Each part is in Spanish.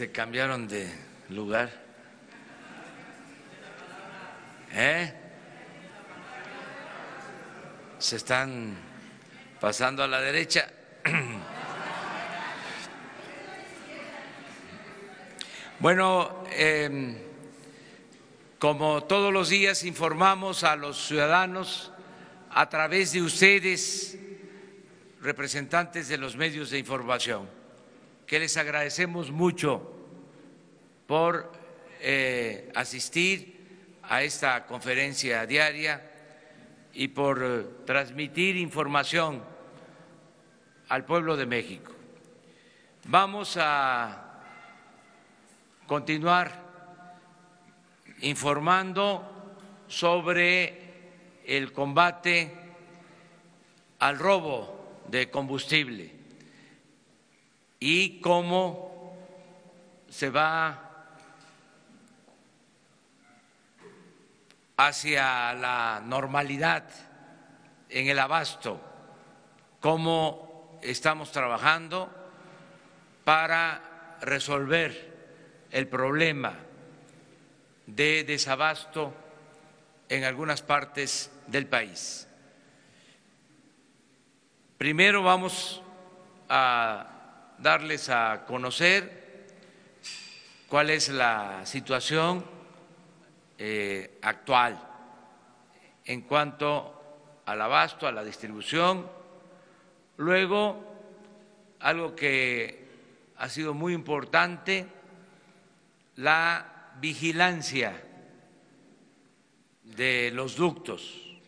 se cambiaron de lugar. ¿Eh? Se están pasando a la derecha. Bueno, em, como todos los días informamos a los ciudadanos a través de ustedes, representantes de los medios de información, que les agradecemos mucho por eh, asistir a esta conferencia diaria y por eh, transmitir información al pueblo de México. Vamos a continuar informando sobre el combate al robo de combustible y cómo se va hacia la normalidad en el abasto, cómo estamos trabajando para resolver el problema de desabasto en algunas partes del país. Primero vamos a darles a conocer cuál es la situación eh, actual en cuanto al abasto, a la distribución. Luego, algo que ha sido muy importante, la vigilancia de los ductos.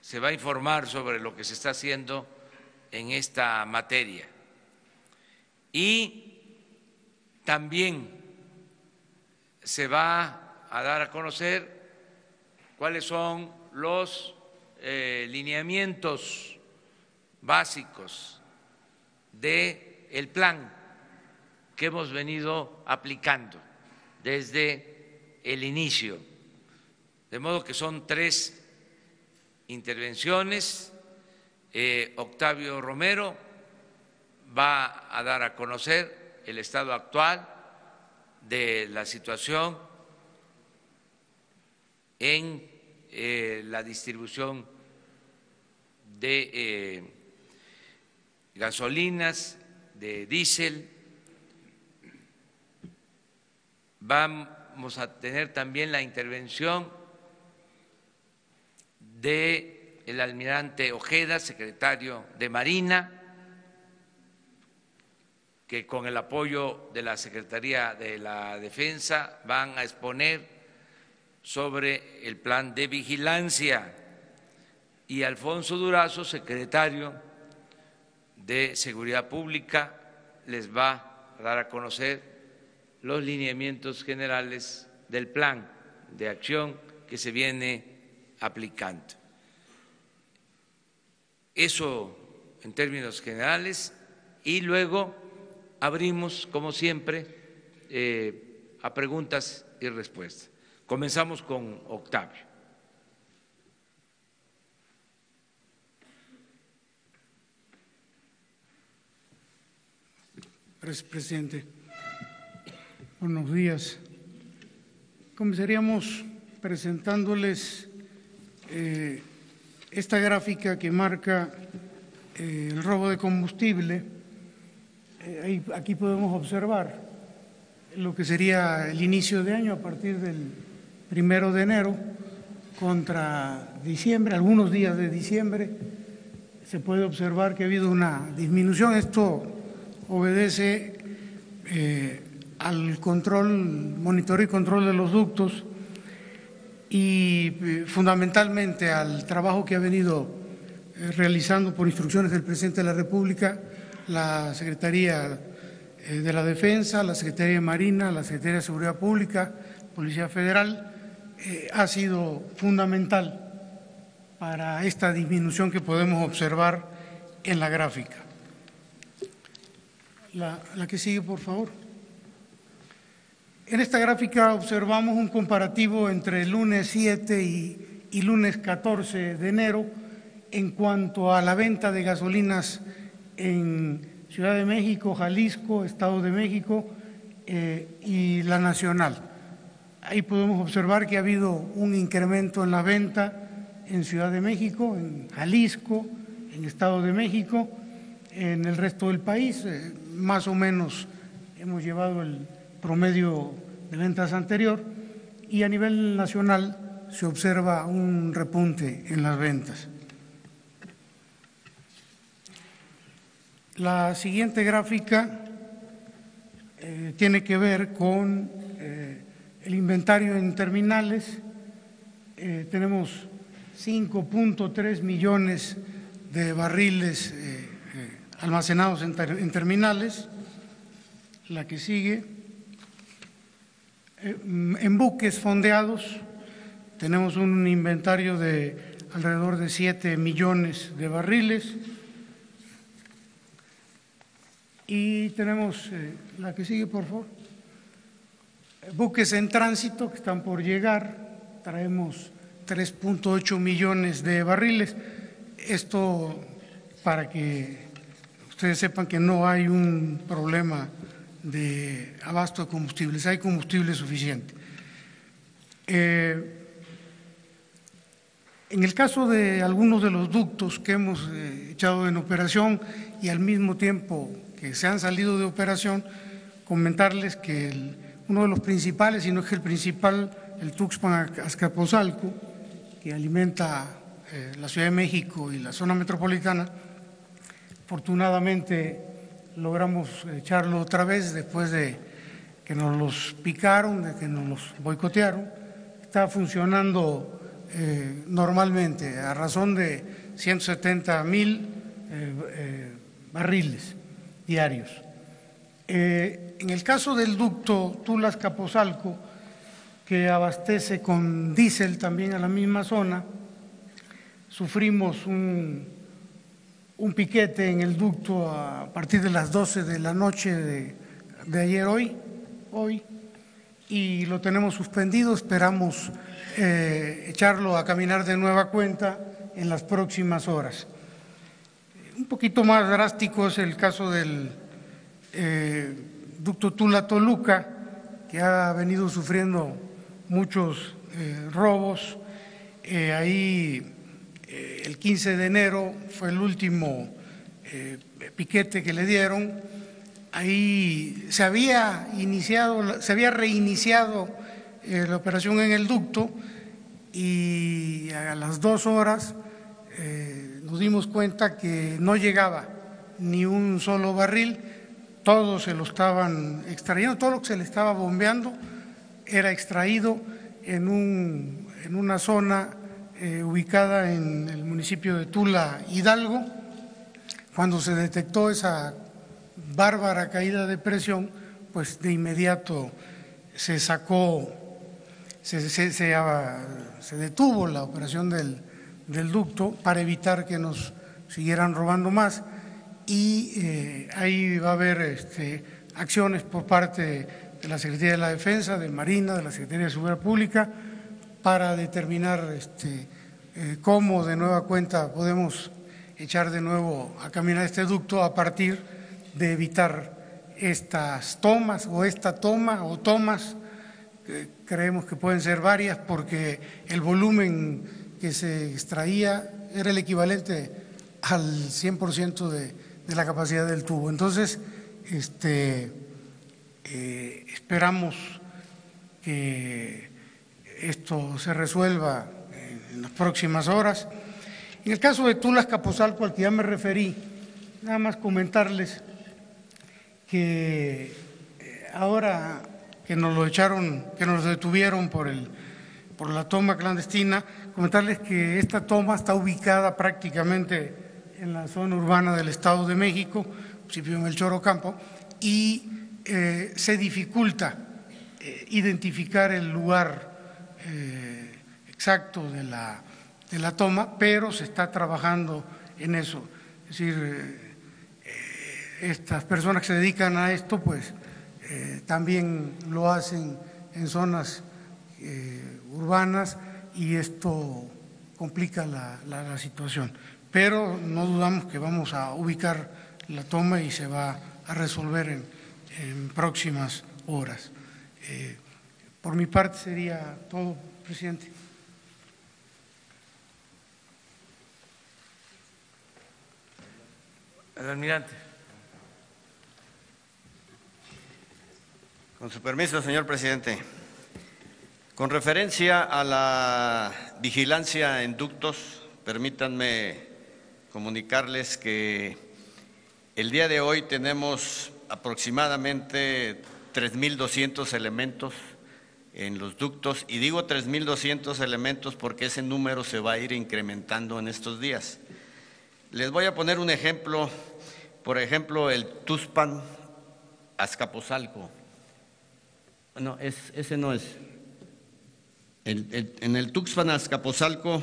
Se va a informar sobre lo que se está haciendo en esta materia. Y también se va a dar a conocer cuáles son los eh, lineamientos básicos del el plan que hemos venido aplicando desde el inicio. De modo que son tres intervenciones. Eh, Octavio Romero va a dar a conocer el estado actual de la situación en eh, la distribución de eh, gasolinas, de diésel, Vamos a tener también la intervención de el almirante Ojeda, secretario de Marina, que con el apoyo de la Secretaría de la Defensa van a exponer sobre el plan de vigilancia y Alfonso Durazo, secretario de Seguridad Pública, les va a dar a conocer los lineamientos generales del plan de acción que se viene aplicando. Eso en términos generales y luego abrimos, como siempre, eh, a preguntas y respuestas. Comenzamos con Octavio. Presidente. Buenos días. Comenzaríamos presentándoles eh, esta gráfica que marca eh, el robo de combustible. Eh, aquí podemos observar lo que sería el inicio de año a partir del primero de enero contra diciembre, algunos días de diciembre. Se puede observar que ha habido una disminución. Esto obedece al control, monitoreo y control de los ductos y eh, fundamentalmente al trabajo que ha venido eh, realizando por instrucciones del presidente de la República la Secretaría eh, de la Defensa, la Secretaría de Marina, la Secretaría de Seguridad Pública, Policía Federal, ha sido fundamental para esta disminución que podemos observar en la gráfica. La, la que sigue, por favor. En esta gráfica observamos un comparativo entre lunes 7 y, lunes 14 de enero en cuanto a la venta de gasolinas en Ciudad de México, Jalisco, Estado de México y la nacional. Ahí podemos observar que ha habido un incremento en la venta en Ciudad de México, en Jalisco, en Estado de México, en el resto del país, eh, más o menos hemos llevado el promedio de ventas anterior y a nivel nacional se observa un repunte en las ventas. La siguiente gráfica eh, tiene que ver con eh, el inventario en terminales. tenemos 5.3 millones de barriles eh, eh, almacenados en, terminales. La que sigue. Eh, en buques fondeados tenemos un inventario de alrededor de 7 millones de barriles. Y tenemos la que sigue, por favor. Buques en tránsito que están por llegar. Traemos 3.8 millones de barriles. Esto para que ustedes sepan que no hay un problema de abasto de combustibles, hay combustible suficiente. Eh, en el caso de algunos de los ductos que hemos eh, echado en operación y al mismo tiempo que se han salido de operación, comentarles que uno de los principales, y no es que el principal, el Tuxpan Azcapotzalco, que alimenta eh, la Ciudad de México y la zona metropolitana. Afortunadamente logramos echarlo otra vez después de que nos los picaron, de que nos los boicotearon. Está funcionando eh, normalmente a razón de 170 mil eh, barriles diarios. en el caso del ducto Tulas-Capozalco, que abastece con diésel también a la misma zona. Sufrimos un, un, piquete en el ducto a partir de las 12 de la noche de, ayer hoy, hoy, y lo tenemos suspendido. Esperamos eh, echarlo a caminar de nueva cuenta en las próximas horas. Un poquito más drástico es el caso del eh, ducto Tula-Toluca, que ha venido sufriendo muchos eh, robos. Ahí eh, el 15 de enero fue el último piquete que le dieron. Ahí se había iniciado, se había reiniciado la operación en el ducto y a las dos horas nos dimos cuenta que no llegaba ni un solo barril, todos se lo estaban extrayendo, todo lo que se le estaba bombeando era extraído en, un, en una zona eh, ubicada en el municipio de Tula, Hidalgo. Cuando se detectó esa bárbara caída de presión, pues de inmediato se sacó, se, detuvo la operación del, del, ducto para evitar que nos siguieran robando más y eh, ahí va a haber este, acciones por parte de la Secretaría de la Defensa, de Marina, de la Secretaría de Seguridad Pública, para determinar este, eh, cómo de nueva cuenta podemos echar de nuevo a caminar este ducto a partir de evitar estas tomas o esta toma o tomas, creemos que pueden ser varias porque el volumen que se extraía era el equivalente al 100% de, de la capacidad del tubo. Entonces, este, eh, esperamos que esto se resuelva en las próximas horas. En el caso de Tulas Capozalco, al que ya me referí, nada más comentarles que eh, ahora que nos lo echaron, que nos detuvieron por, el, por la toma clandestina, comentarles que esta toma está ubicada prácticamente en la zona urbana del Estado de México, municipio de Choro Campo, y eh, se dificulta eh, identificar el lugar exacto de la, de la, toma, pero se está trabajando en eso. Es decir, estas personas que se dedican a esto, pues también lo hacen en zonas urbanas y esto complica la, la situación. Pero no dudamos que vamos a ubicar la toma y se va a resolver en, próximas horas. Eh, por mi parte sería todo, presidente. El almirante. Con su permiso, señor presidente. Con referencia a la vigilancia en ductos, permítanme comunicarles que el día de hoy tenemos aproximadamente 3.200 elementos en los ductos y digo 3.200 elementos porque ese número se va a ir incrementando en estos días. Les voy a poner un ejemplo, por ejemplo, el Tuspan Azcapotzalco. No, ese no es. en el Tuxpan Azcapotzalco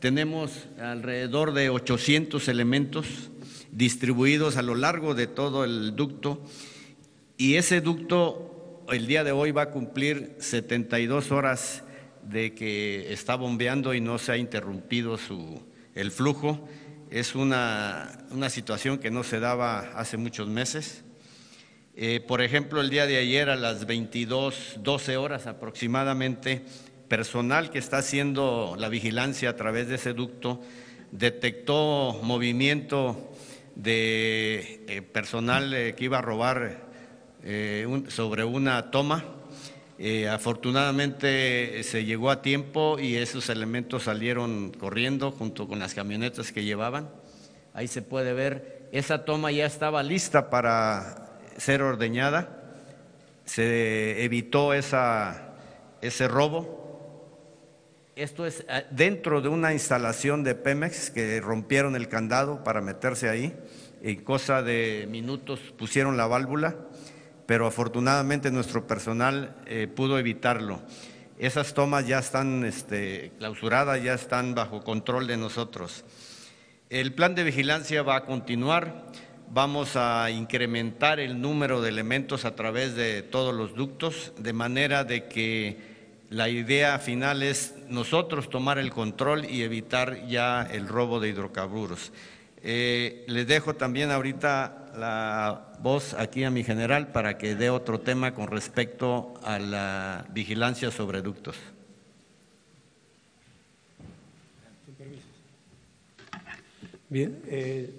tenemos alrededor de 800 elementos distribuidos a lo largo de todo el ducto y ese ducto el día de hoy va a cumplir 72 horas de que está bombeando y no se ha interrumpido su, el flujo. Es una, una situación que no se daba hace muchos meses. Eh, por ejemplo, el día de ayer a las 22, 12 horas aproximadamente, personal que está haciendo la vigilancia a través de ese ducto detectó movimiento de eh, personal eh, que iba a robar sobre una toma. Afortunadamente se llegó a tiempo y esos elementos salieron corriendo junto con las camionetas que llevaban. Ahí se puede ver, esa toma ya estaba lista para ser ordeñada, se evitó esa, ese robo. Esto es eh, dentro de una instalación de Pemex que rompieron el candado para meterse ahí. En cosa de minutos pusieron la válvula, pero afortunadamente nuestro personal eh, pudo evitarlo. Esas tomas ya están este, clausuradas, ya están bajo control de nosotros. El plan de vigilancia va a continuar. Vamos a incrementar el número de elementos a través de todos los ductos, de manera de que la idea final es nosotros tomar el control y evitar ya el robo de hidrocarburos. Eh, les dejo también ahorita la voz aquí a mi general para que dé otro tema con respecto a la vigilancia sobre ductos. Bien, eh,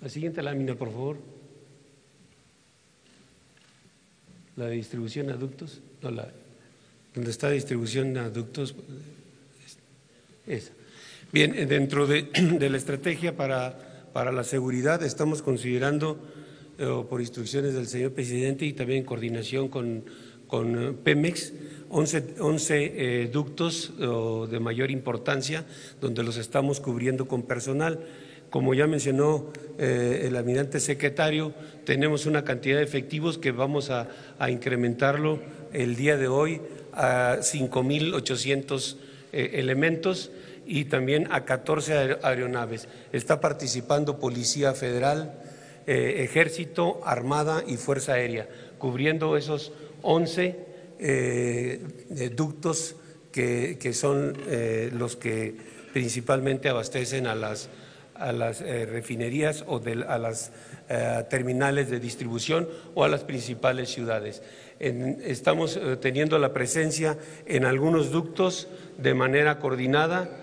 la siguiente lámina, por favor. La de distribución a ductos. No, la, donde está distribución a ductos. Esa. Bien, dentro de, la estrategia para, para, la seguridad estamos considerando, eh, por instrucciones del señor presidente y también en coordinación con, con Pemex, 11, 11 eh, ductos de mayor importancia donde los estamos cubriendo con personal. Como ya mencionó eh, el almirante secretario, tenemos una cantidad de efectivos que vamos a, incrementarlo el día de hoy a 5.800 eh, elementos y también a 14 aeronaves. Está participando Policía Federal, eh, Ejército, Armada y Fuerza Aérea, cubriendo esos 11 ductos que, que son los que principalmente abastecen a las a las eh, refinerías o a las eh, terminales de distribución o a las principales ciudades. estamos eh, teniendo la presencia en algunos ductos de manera coordinada,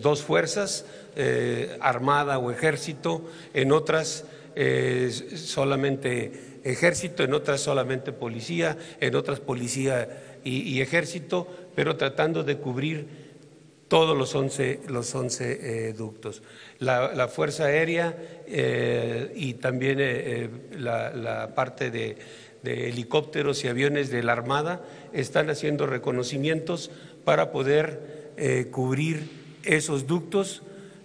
dos fuerzas, armada o ejército, en otras solamente ejército, en otras solamente policía, en otras policía y, ejército, pero tratando de cubrir todos los 11, los 11 ductos. La, Fuerza Aérea eh, y también eh, eh, la, parte de, helicópteros y aviones de la Armada están haciendo reconocimientos para poder cubrir esos ductos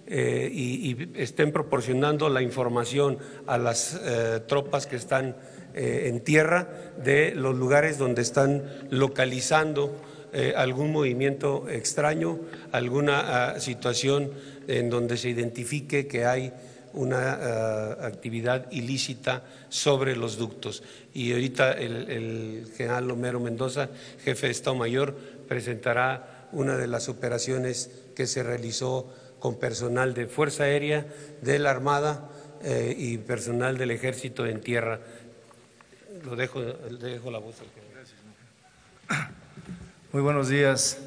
y, estén proporcionando la información a las tropas que están en tierra de los lugares donde están localizando algún movimiento extraño, alguna ah, situación en donde se identifique que hay una eh, actividad ilícita sobre los ductos. Y ahorita el, general Homero Mendoza, jefe de Estado Mayor, presentará una de las operaciones que se realizó con personal de Fuerza Aérea, de la Armada eh, y personal del ejército en tierra. Lo dejo, le dejo la voz. Muy buenos días.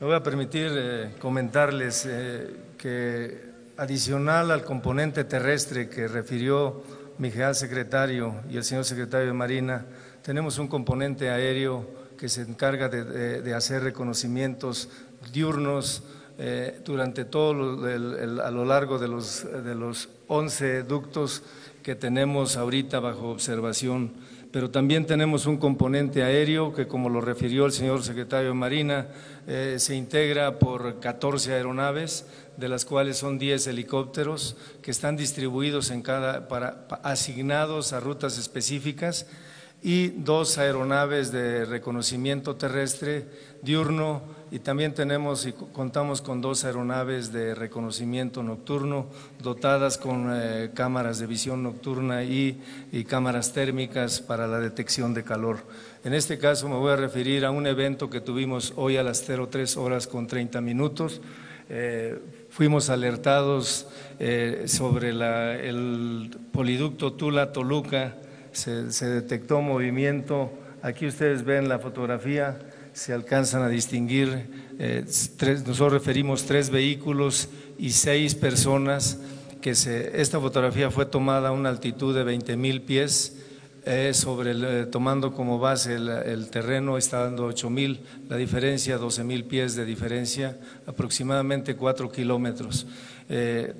Me voy a permitir eh, comentarles eh, que adicional al componente terrestre que refirió mi general secretario y el señor secretario de Marina, tenemos un componente aéreo que se encarga de, hacer reconocimientos diurnos eh, durante todo a lo largo de los, de los 11 ductos que tenemos ahorita bajo observación. Pero también tenemos un componente aéreo que, como lo refirió el señor secretario de Marina, eh, se integra por 14 aeronaves, de las cuales son 10 helicópteros que están distribuidos en cada, para, asignados a rutas específicas y dos aeronaves de reconocimiento terrestre diurno y también tenemos y contamos con dos aeronaves de reconocimiento nocturno dotadas con eh, cámaras de visión nocturna y, cámaras térmicas para la detección de calor. En este caso me voy a referir a un evento que tuvimos hoy a las 03 horas con 30 minutos. Eh, fuimos alertados eh, sobre el poliducto Tula-Toluca, se detectó movimiento. Aquí ustedes ven la fotografía se alcanzan a distinguir, eh, nosotros referimos tres vehículos y seis personas, que se, esta fotografía fue tomada a una altitud de 20 mil pies, eh, sobre eh, tomando como base el, terreno está dando 8 mil, la diferencia 12 mil pies de diferencia, aproximadamente 4 kilómetros.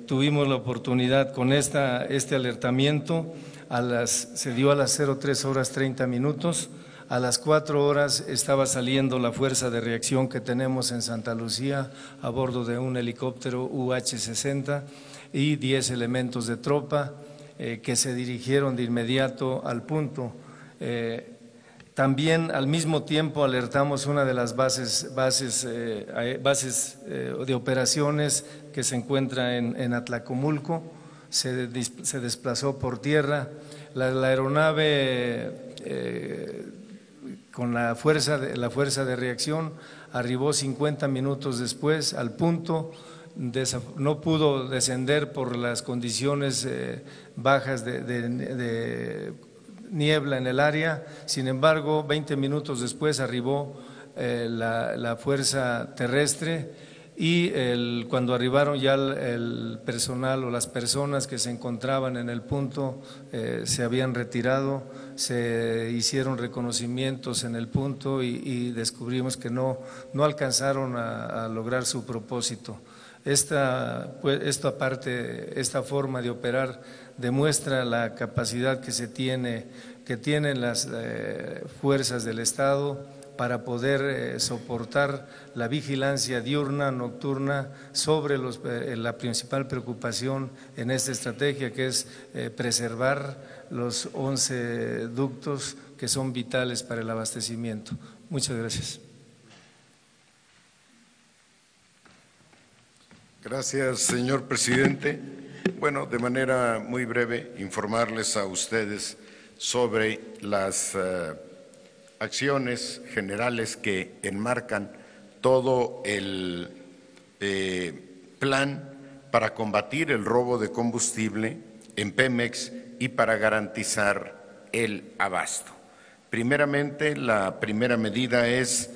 tuvimos la oportunidad con esta, este alertamiento, a las, se dio a las 03 horas 30 minutos, a las cuatro horas estaba saliendo la fuerza de reacción que tenemos en Santa Lucía a bordo de un helicóptero UH-60 y diez elementos de tropa eh, que se dirigieron de inmediato al punto. Eh, también al mismo tiempo alertamos una de las bases, bases, eh, bases de operaciones que se encuentra en, Atlacomulco, se, desplazó por tierra. La aeronave con la fuerza de, la fuerza de reacción, arribó 50 minutos después al punto, no pudo descender por las condiciones eh, bajas de, niebla en el área, sin embargo, 20 minutos después arribó eh, la, fuerza terrestre y cuando arribaron ya el, personal o las personas que se encontraban en el punto eh, se habían retirado se hicieron reconocimientos en el punto y, descubrimos que no, no alcanzaron a, lograr su propósito. Esta, pues, esta forma de operar demuestra la capacidad que se tiene, que tienen las eh, fuerzas del Estado para poder eh, soportar la vigilancia diurna, nocturna, sobre eh, la principal preocupación en esta estrategia, que es preservar los 11 ductos que son vitales para el abastecimiento. Muchas gracias. Gracias, señor presidente. Bueno, de manera muy breve, informarles a ustedes sobre las eh, acciones generales que enmarcan todo el eh, plan para combatir el robo de combustible en Pemex y para garantizar el abasto. Primeramente, la primera medida es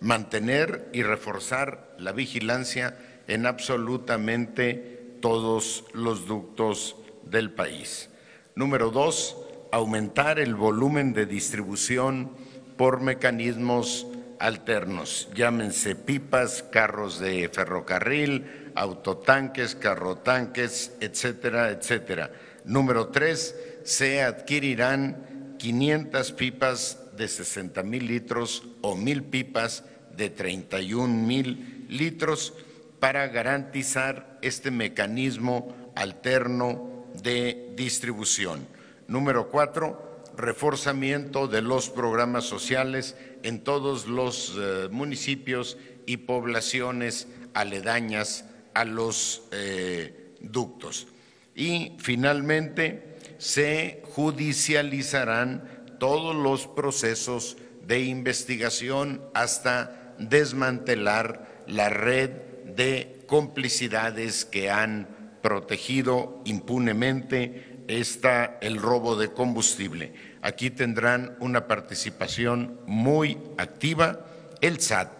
mantener y reforzar la vigilancia en absolutamente todos los ductos del país. Número dos, aumentar el volumen de distribución por mecanismos alternos, llámense pipas, carros de ferrocarril, autotanques, carrotanques, etcétera, etcétera Número tres, se adquirirán 500 pipas de 60 mil litros o mil pipas de 31 mil litros para garantizar este mecanismo alterno de distribución. Número cuatro, reforzamiento de los programas sociales en todos los eh, municipios y poblaciones aledañas a los eh, ductos y finalmente se judicializarán todos los procesos de investigación hasta desmantelar la red de complicidades que han protegido impunemente está el robo de combustible. Aquí tendrán una participación muy activa el SAT,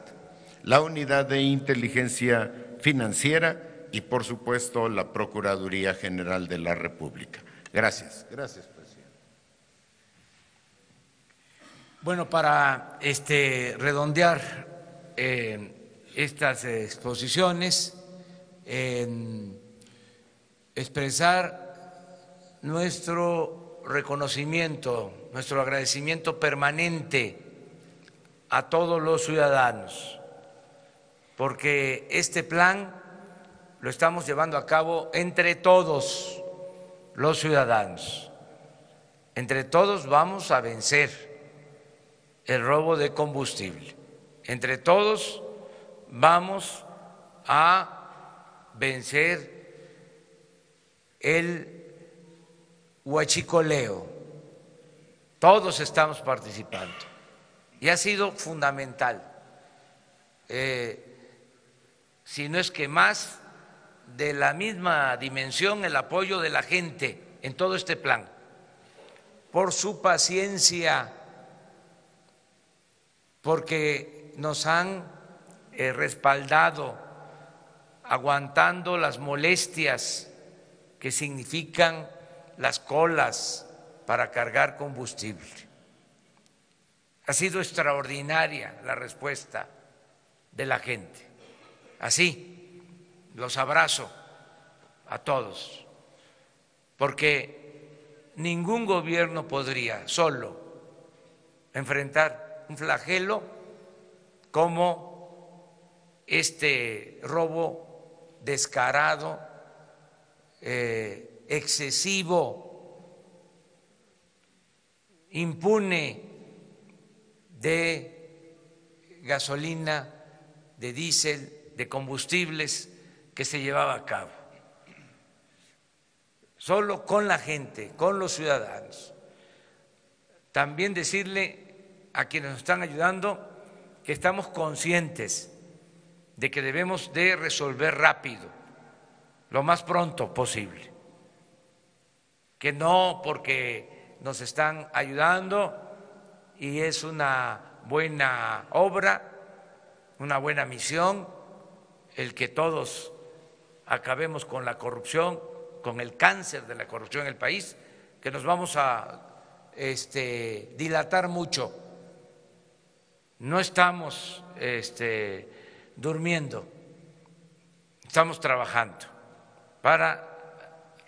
la Unidad de Inteligencia Financiera y, por supuesto, la Procuraduría General de la República. Gracias. Gracias, presidente. Bueno, para este, redondear eh, estas exposiciones, expresar nuestro reconocimiento, nuestro agradecimiento permanente a todos los ciudadanos, porque este plan lo estamos llevando a cabo entre todos los ciudadanos. Entre todos vamos a vencer el robo de combustible. Entre todos vamos a vencer el huachicoleo. Todos estamos participando. Y ha sido fundamental, eh, si no es que más de la misma dimensión el apoyo de la gente en todo este plan, por su paciencia, porque nos han eh, respaldado aguantando las molestias que significan las colas para cargar combustible. Ha sido extraordinaria la respuesta de la gente. Así, los abrazo a todos, porque ningún gobierno podría solo enfrentar un flagelo como este robo descarado eh, excesivo, impune de gasolina, de diésel, de combustibles que se llevaba a cabo. Solo con la gente, con los ciudadanos. También decirle a quienes nos están ayudando que estamos conscientes de que debemos de resolver rápido lo más pronto posible. Que no porque nos están ayudando y es una buena obra, una buena misión, el que todos acabemos con la corrupción, con el cáncer de la corrupción en el país, que nos vamos a este, dilatar mucho. No estamos este, durmiendo, estamos trabajando para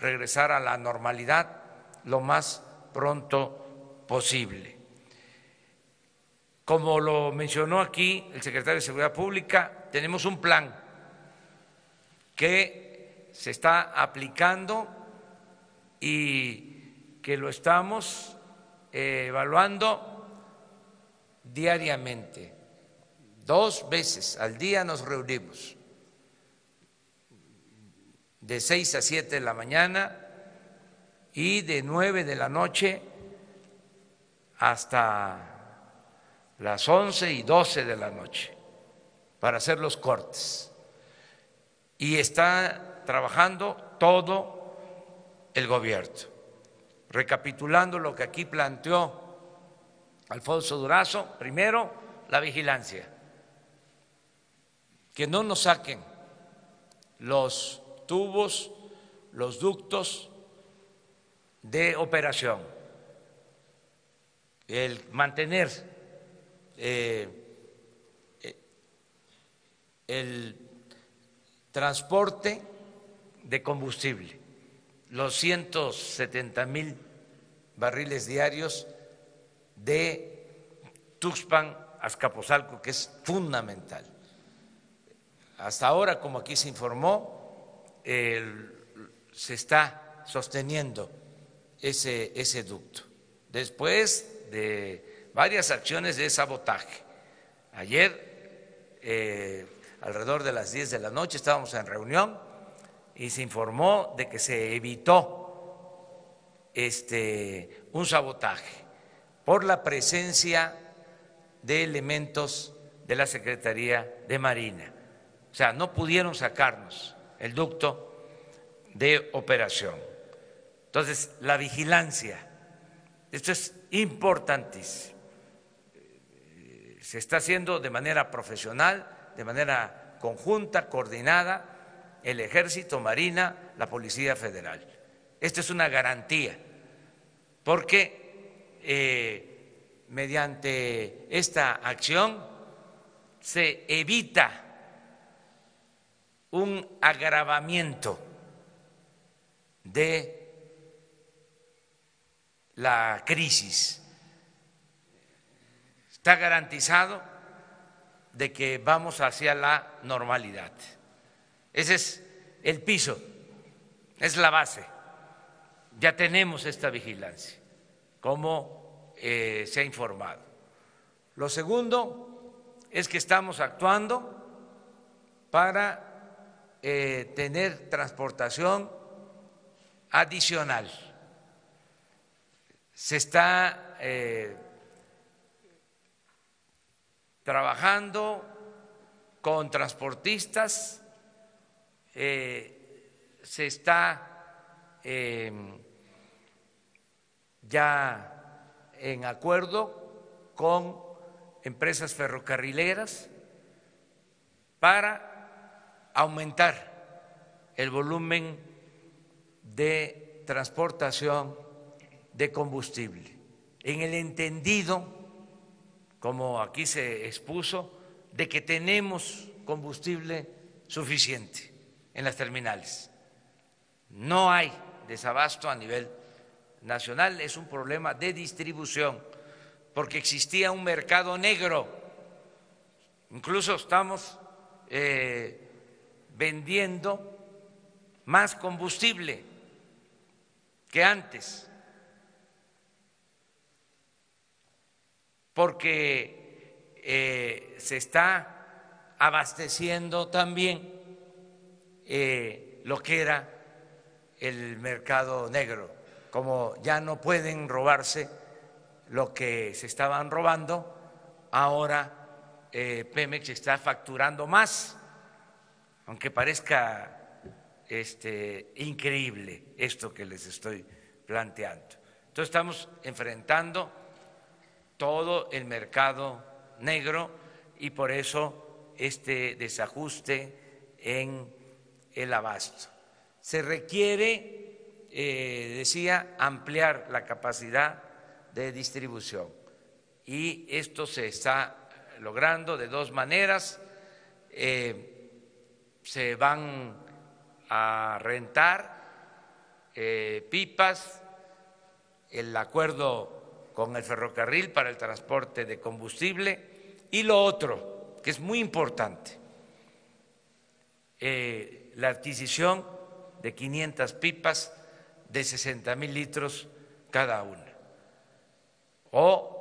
regresar a la normalidad lo más pronto posible. Como lo mencionó aquí el secretario de Seguridad Pública, tenemos un plan que se está aplicando y que lo estamos eh, evaluando diariamente. Dos veces al día nos reunimos de 6 a 7 de la mañana y de 9 de la noche hasta las 11 y 12 de la noche para hacer los cortes. Y está trabajando todo el gobierno. Recapitulando lo que aquí planteó Alfonso Durazo, primero, la vigilancia. Que no nos saquen los tubos, los ductos de operación, el mantener eh, eh, el transporte de combustible, los 170 mil barriles diarios de Tuxpan a Azcapotzalco, que es fundamental. Hasta ahora, como aquí se informó, se está sosteniendo ese, ese ducto. Después de varias acciones de sabotaje. Ayer, eh, alrededor de las 10 de la noche, estábamos en reunión y se informó de que se evitó este, un sabotaje por la presencia de elementos de la Secretaría de Marina. O sea, no pudieron sacarnos el ducto de operación. Entonces, la vigilancia, esto es importantísimo. Se está haciendo de manera profesional, de manera conjunta, coordinada, el Ejército, Marina, la Policía Federal. Esta es una garantía, porque eh, mediante esta acción se evita un agravamiento de la crisis. Está garantizado de que vamos hacia la normalidad. Ese es el piso, es la base. Ya tenemos esta vigilancia, como eh, se ha informado. Lo segundo es que estamos actuando para eh, tener transportación adicional. Se está eh, trabajando con transportistas, eh, se está ya en acuerdo con empresas ferrocarrileras para aumentar el volumen de transportación de combustible, en el entendido, como aquí se expuso, de que tenemos combustible suficiente en las terminales. No hay desabasto a nivel nacional, es un problema de distribución, porque existía un mercado negro. Incluso estamos eh, vendiendo más combustible que antes, porque eh, se está abasteciendo también eh, lo que era el mercado negro, como ya no pueden robarse lo que se estaban robando, ahora eh, Pemex está facturando más aunque parezca este, increíble esto que les estoy planteando. Entonces estamos enfrentando todo el mercado negro y por eso este desajuste en el abasto. Se requiere, eh, decía, ampliar la capacidad de distribución y esto se está logrando de dos maneras. Eh, se van a rentar eh, pipas, el acuerdo con el ferrocarril para el transporte de combustible y lo otro, que es muy importante, eh, la adquisición de 500 pipas de 60 mil litros cada una o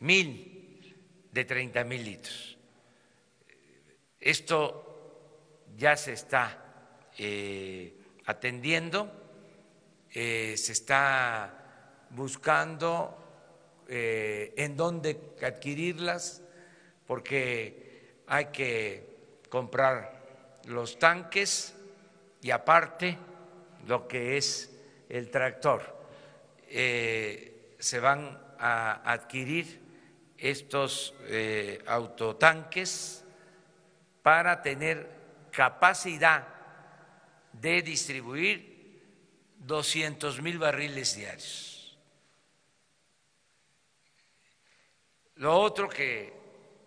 mil de 30 mil litros. Esto ya se está eh, atendiendo, eh, se está buscando eh, en dónde adquirirlas, porque hay que comprar los tanques y aparte lo que es el tractor. se van a adquirir estos autotanques para tener capacidad de distribuir 200 mil barriles diarios. Lo otro que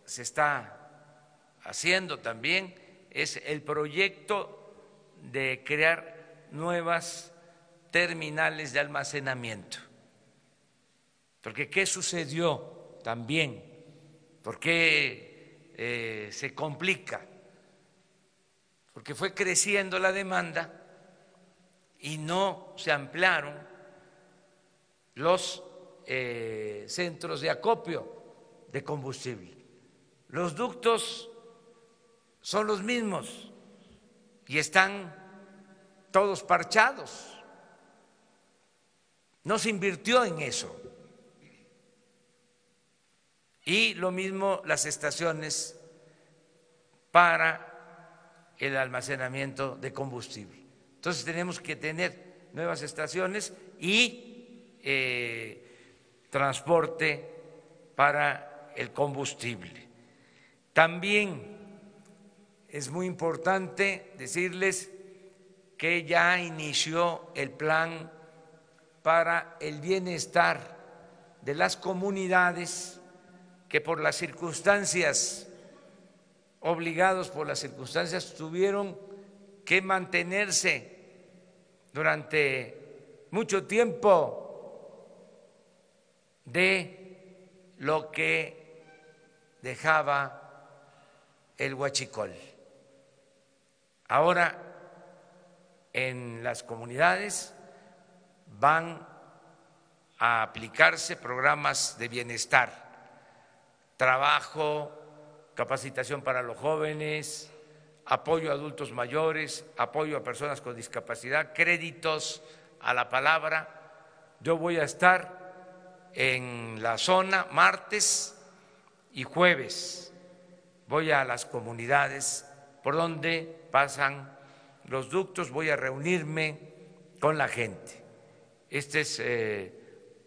se está haciendo también es el proyecto de crear nuevas terminales de almacenamiento. Porque ¿qué sucedió también? ¿Por qué eh, se complica? Porque fue creciendo la demanda y no se ampliaron los eh, centros de acopio de combustible. Los ductos son los mismos y están todos parchados. No se invirtió en eso. Y lo mismo las estaciones para el almacenamiento de combustible. Entonces tenemos que tener nuevas estaciones y eh, transporte para el combustible. También es muy importante decirles que ya inició el plan para el bienestar de las comunidades que por las circunstancias, obligados por las circunstancias, tuvieron que mantenerse durante mucho tiempo de lo que dejaba el huachicol. Ahora en las comunidades van a aplicarse programas de bienestar, trabajo, capacitación para los jóvenes, apoyo a adultos mayores, apoyo a personas con discapacidad, créditos a la palabra. Yo voy a estar en la zona martes y jueves. Voy a las comunidades por donde pasan los ductos, voy a reunirme con la gente. Esta es eh,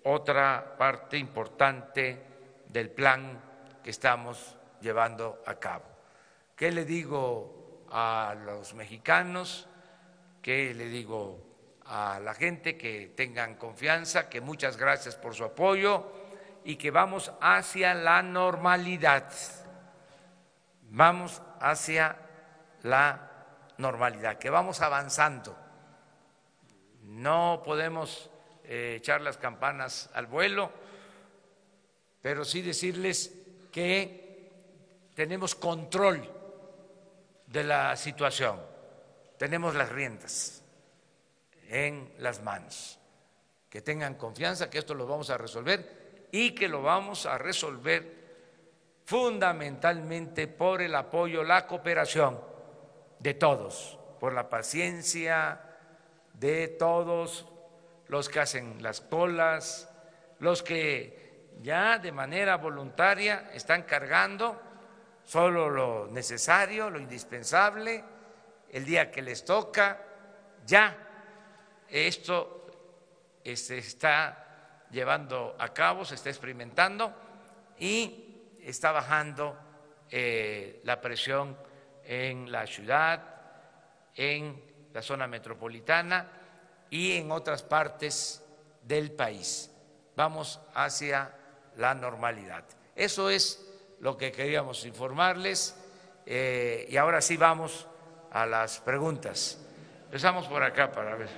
otra parte importante del plan que estamos llevando a cabo. ¿Qué le digo a los mexicanos? ¿Qué le digo a la gente? Que tengan confianza, que muchas gracias por su apoyo y que vamos hacia la normalidad. Vamos hacia la normalidad, que vamos avanzando. No podemos eh, echar las campanas al vuelo, pero sí decirles que tenemos control de la situación, tenemos las riendas en las manos, que tengan confianza que esto lo vamos a resolver y que lo vamos a resolver fundamentalmente por el apoyo, la cooperación de todos, por la paciencia de todos los que hacen las colas, los que ya de manera voluntaria están cargando solo lo necesario, lo indispensable, el día que les toca, ya esto se está llevando a cabo, se está experimentando y está bajando eh, la presión en la ciudad, en la zona metropolitana y en otras partes del país. Vamos hacia la normalidad. Eso es lo que queríamos informarles eh, y ahora sí vamos a las preguntas. Empezamos por acá para ver.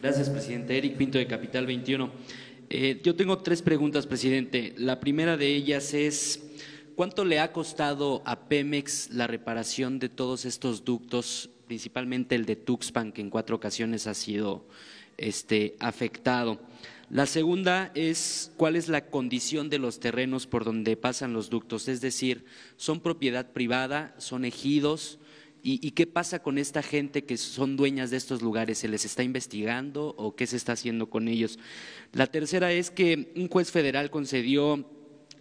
Gracias, presidente. Eric Pinto de Capital 21. Eh, yo tengo tres preguntas, presidente. La primera de ellas es ¿Cuánto le ha costado a Pemex la reparación de todos estos ductos, principalmente el de Tuxpan, que en cuatro ocasiones ha sido este, afectado? La segunda es cuál es la condición de los terrenos por donde pasan los ductos, es decir, ¿son propiedad privada, son ejidos? ¿Y, ¿Y, qué pasa con esta gente que son dueñas de estos lugares? ¿Se les está investigando o qué se está haciendo con ellos? La tercera es que un juez federal concedió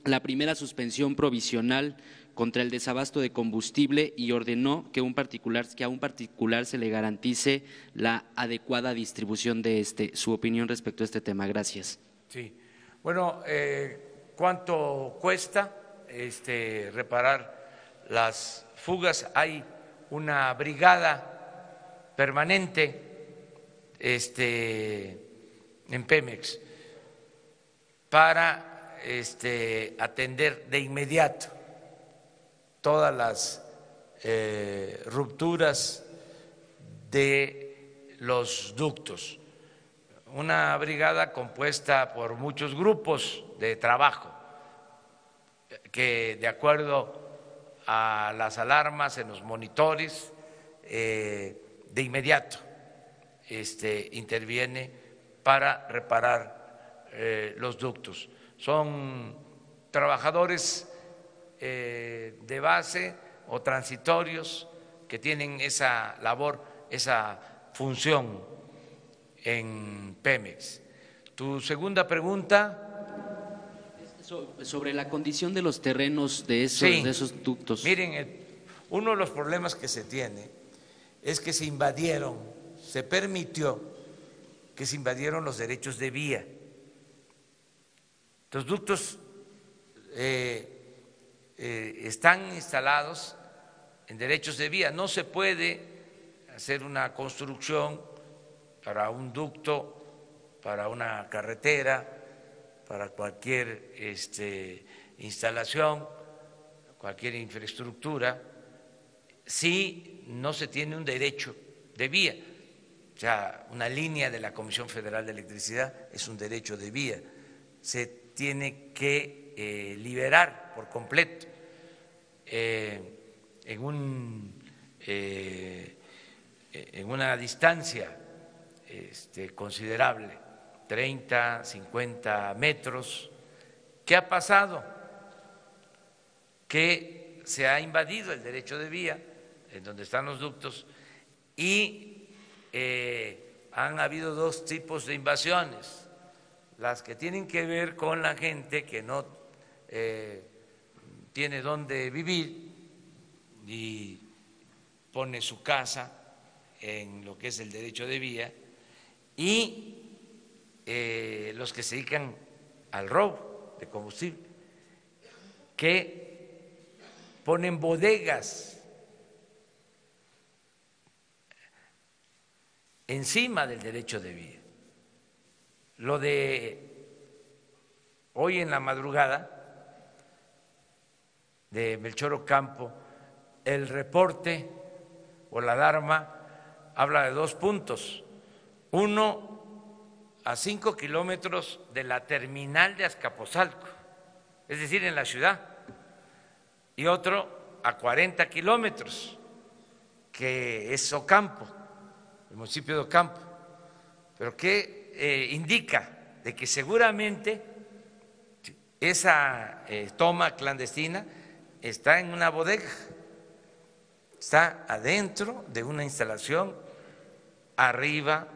la primera suspensión provisional contra el desabasto de combustible y ordenó que, un particular, que a un particular se le garantice la adecuada distribución de este. Su opinión respecto a este tema. Gracias. Sí. Bueno, eh, ¿cuánto cuesta este, reparar las fugas? Hay una brigada permanente este, en Pemex para este, atender de inmediato todas las eh, rupturas de los ductos. Una brigada compuesta por muchos grupos de trabajo que de acuerdo a las alarmas en los monitores eh, de inmediato este, interviene para reparar eh, los ductos son trabajadores eh, de base o transitorios que tienen esa labor, esa función en Pemex. Tu segunda pregunta. Sobre la condición de los terrenos de esos, de esos ductos. Miren, uno de los problemas que se tiene es que se invadieron, se permitió que se invadieron los derechos de vía. Los ductos eh, eh, están instalados en derechos de vía. No se puede hacer una construcción para un ducto, para una carretera, para cualquier este, instalación, cualquier infraestructura, si no se tiene un derecho de vía. O sea, una línea de la Comisión Federal de Electricidad es un derecho de vía. Se tiene que eh, liberar por completo eh, en, un, eh, en una distancia este, considerable, 30, 50 metros. ¿Qué ha pasado? Que se ha invadido el derecho de vía en donde están los ductos, y eh, han habido dos tipos de invasiones, las que tienen que ver con la gente que no tiene dónde vivir y pone su casa en lo que es el derecho de vía, y eh, los que se dedican al robo de combustible, que ponen bodegas encima del derecho de vía. Lo de hoy en la madrugada de Melchor Ocampo, el reporte o la alarma habla de dos puntos. Uno, a cinco kilómetros de la terminal de Azcapotzalco, es decir, en la ciudad, y otro a 40 kilómetros, que es Ocampo el municipio de Ocampo, pero que eh, indica de que seguramente esa eh, toma clandestina está en una bodega, está adentro de una instalación arriba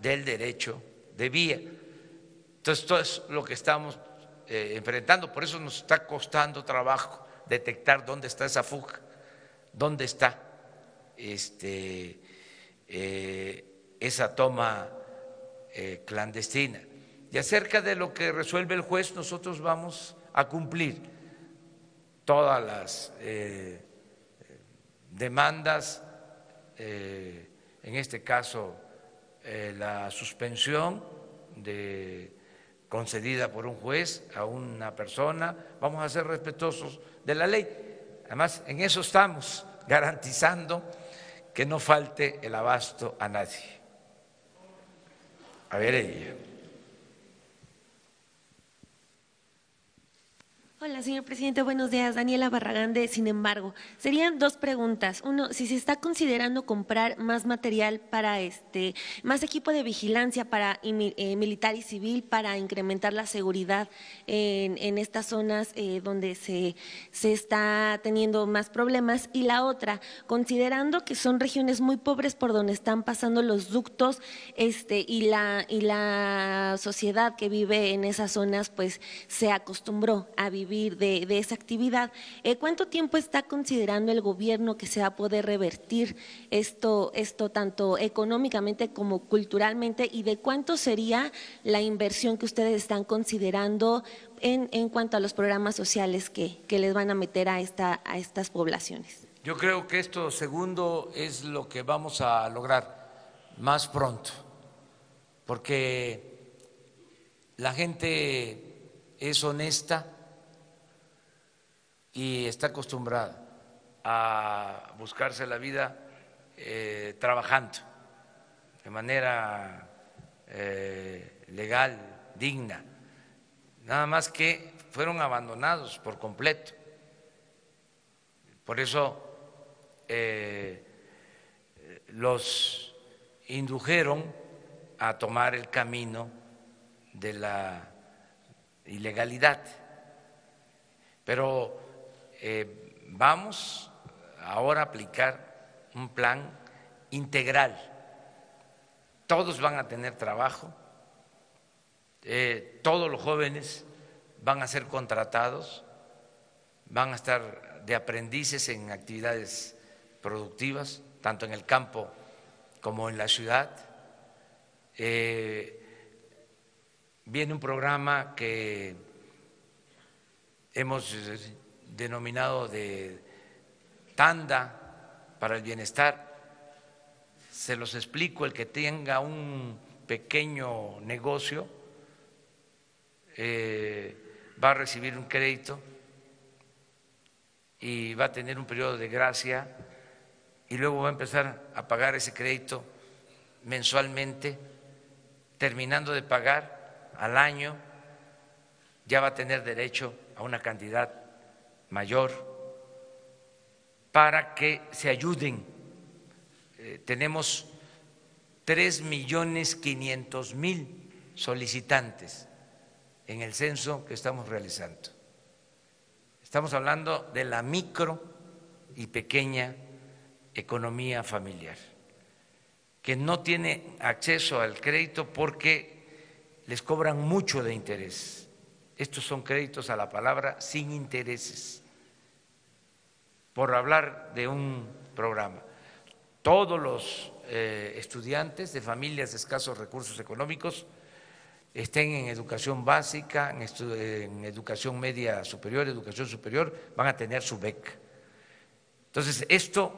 del derecho de vía. Entonces, esto es lo que estamos eh, enfrentando, por eso nos está costando trabajo detectar dónde está esa fuga, dónde está este, eh, esa toma eh, clandestina. Y acerca de lo que resuelve el juez, nosotros vamos a cumplir todas las eh, demandas, en este caso la suspensión concedida por un juez a una persona, vamos a ser respetuosos de la ley. Además, en eso estamos garantizando que no falte el abasto a nadie. A ver ella. Hola, señor presidente. Buenos días. Daniela Barragán de Sin embargo. Serían dos preguntas. Uno, si se está considerando comprar más material para este, más equipo de vigilancia para eh, militar y civil para incrementar la seguridad en, estas zonas eh, donde se, se está teniendo más problemas. Y la otra, considerando que son regiones muy pobres por donde están pasando los ductos este, y, la, y la sociedad que vive en esas zonas, pues se acostumbró a vivir de, esa actividad. Eh, ¿Cuánto tiempo está considerando el gobierno que se va a poder revertir esto, esto tanto económicamente como culturalmente y de cuánto sería la inversión que ustedes están considerando en, en cuanto a los programas sociales que, que les van a meter a, esta, a estas poblaciones? Yo creo que esto segundo es lo que vamos a lograr más pronto, porque la gente es honesta, y está acostumbrada a buscarse la vida eh, trabajando de manera eh, legal, digna, nada más que fueron abandonados por completo. Por eso eh, los indujeron a tomar el camino de la ilegalidad. Pero eh, vamos ahora a aplicar un plan integral. Todos van a tener trabajo, eh, todos los jóvenes van a ser contratados, van a estar de aprendices en actividades productivas, tanto en el campo como en la ciudad. Eh, viene un programa que hemos denominado de tanda para el bienestar. Se los explico, el que tenga un pequeño negocio eh, va a recibir un crédito y va a tener un periodo de gracia y luego va a empezar a pagar ese crédito mensualmente, terminando de pagar al año, ya va a tener derecho a una cantidad mayor para que se ayuden. Eh, tenemos tres millones quinientos mil solicitantes en el censo que estamos realizando. Estamos hablando de la micro y pequeña economía familiar, que no tiene acceso al crédito porque les cobran mucho de interés. Estos son créditos a la palabra sin intereses, por hablar de un programa. Todos los eh, estudiantes de familias de escasos recursos económicos estén en educación básica, en, educación media superior, educación superior, van a tener su beca. Entonces, esto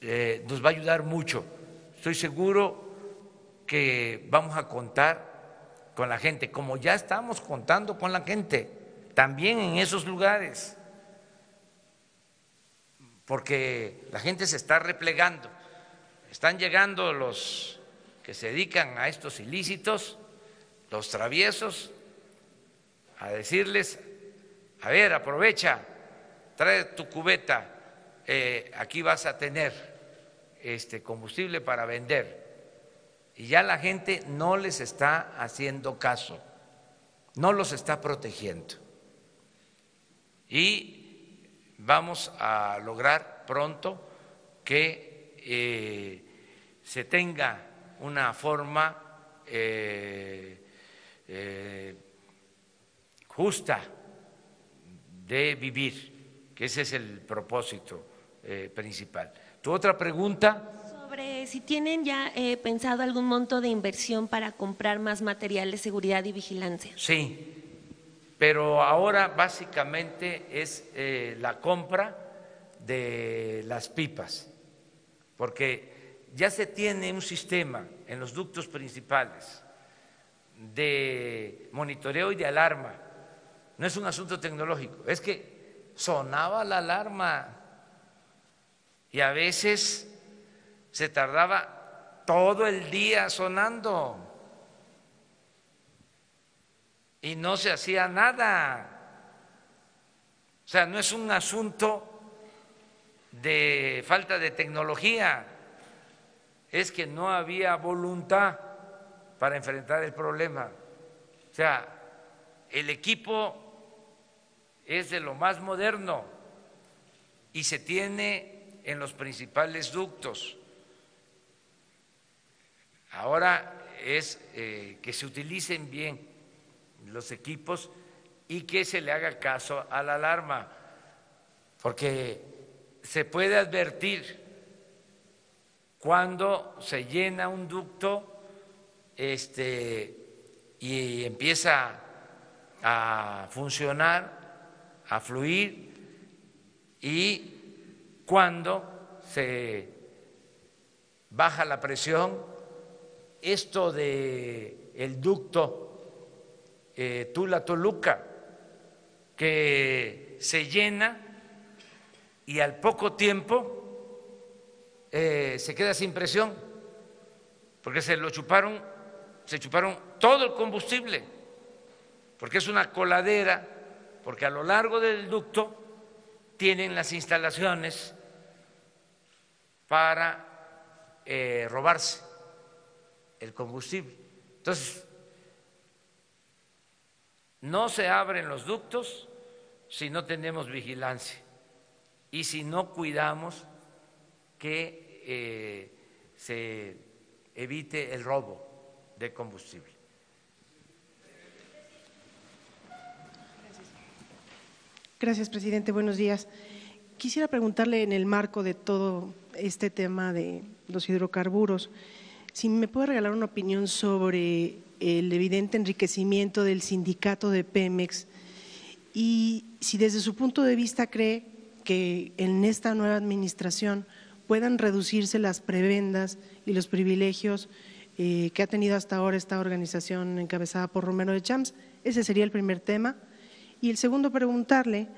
eh, nos va a ayudar mucho. Estoy seguro que vamos a contar con la gente, como ya estamos contando con la gente, también en esos lugares, porque la gente se está replegando. Están llegando los que se dedican a estos ilícitos los traviesos a decirles, a ver, aprovecha, trae tu cubeta, eh, aquí vas a tener este combustible para vender. Y ya la gente no les está haciendo caso, no los está protegiendo. Y vamos a lograr pronto que eh, se tenga una forma eh, eh, justa de vivir, que ese es el propósito principal. Tu otra pregunta. Sobre si tienen ya eh, pensado algún monto de inversión para comprar más material de seguridad y vigilancia. Sí, pero ahora básicamente es la compra de las pipas, porque ya se tiene un sistema en los ductos principales de monitoreo y de alarma. No es un asunto tecnológico, es que sonaba la alarma y a veces se tardaba todo el día sonando y no se hacía nada. O sea, no es un asunto de falta de tecnología, es que no había voluntad para enfrentar el problema. O sea, el equipo es de lo más moderno y se tiene en los principales ductos. Ahora es eh, que se utilicen bien los equipos y que se le haga caso a la alarma, porque se puede advertir cuando se llena un ducto este, y empieza a funcionar, a fluir, y cuando se baja la presión, esto de el ducto eh, Tula-Toluca, que se llena y al poco tiempo eh, se queda sin presión, porque se lo chuparon se chuparon todo el combustible, porque es una coladera, porque a lo largo del ducto tienen las instalaciones para eh, robarse el combustible. Entonces, no se abren los ductos si no tenemos vigilancia y si no cuidamos que eh, se evite el robo de combustible. Gracias, presidente. Buenos días. Quisiera preguntarle en el marco de todo este tema de los hidrocarburos, si me puede regalar una opinión sobre el evidente enriquecimiento del sindicato de Pemex y si desde su punto de vista cree que en esta nueva administración puedan reducirse las prebendas y los privilegios eh, que ha tenido hasta ahora esta organización encabezada por Romero de Champs. Ese sería el primer tema. Y el segundo, preguntarle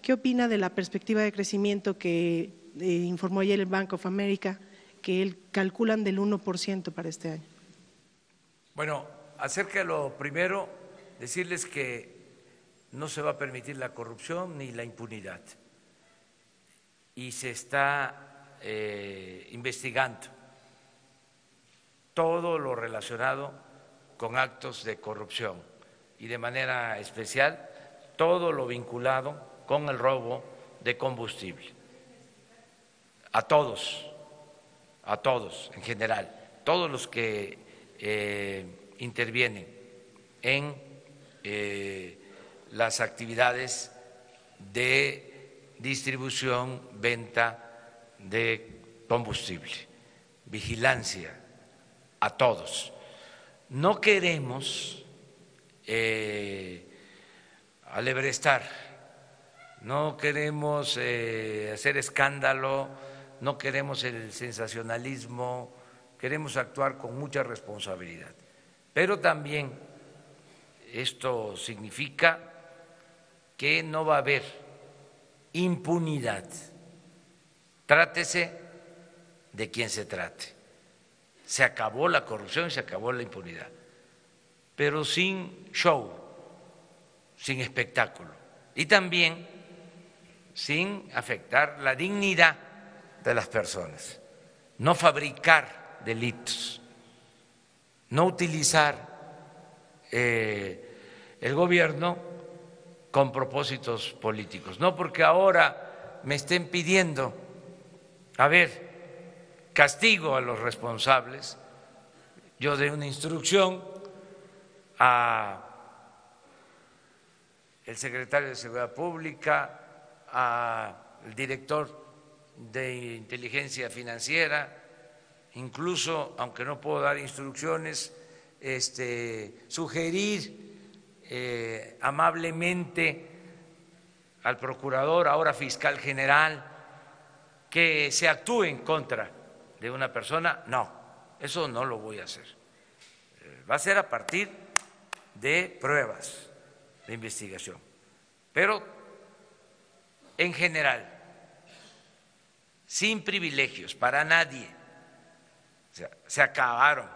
qué opina de la perspectiva de crecimiento que eh, informó ayer el Bank of America, que él calculan del 1% para este año. Bueno, acerca de lo primero, decirles que no se va a permitir la corrupción ni la impunidad. Y se está eh, investigando todo lo relacionado con actos de corrupción y de manera especial todo lo vinculado con el robo de combustible. A todos, a todos en general, todos los que eh, intervienen en eh, las actividades de distribución, venta de combustible, vigilancia a todos. No queremos eh, alebrestar, no queremos eh, hacer escándalo, no queremos el sensacionalismo, queremos actuar con mucha responsabilidad. Pero también esto significa que no va a haber impunidad. Trátese de quien se trate. Se acabó la corrupción y se acabó la impunidad, pero sin show, sin espectáculo y también sin afectar la dignidad de las personas, no fabricar delitos, no utilizar eh, el gobierno con propósitos políticos, no porque ahora me estén pidiendo, a ver, castigo a los responsables, yo doy una instrucción a el secretario de Seguridad Pública, al director de inteligencia financiera, incluso, aunque no puedo dar instrucciones, este, sugerir eh, amablemente al procurador, ahora fiscal general, que se actúe en contra de una persona, no, eso no lo voy a hacer. Eh, va a ser a partir de pruebas de investigación. Pero en general, sin privilegios para nadie. se acabaron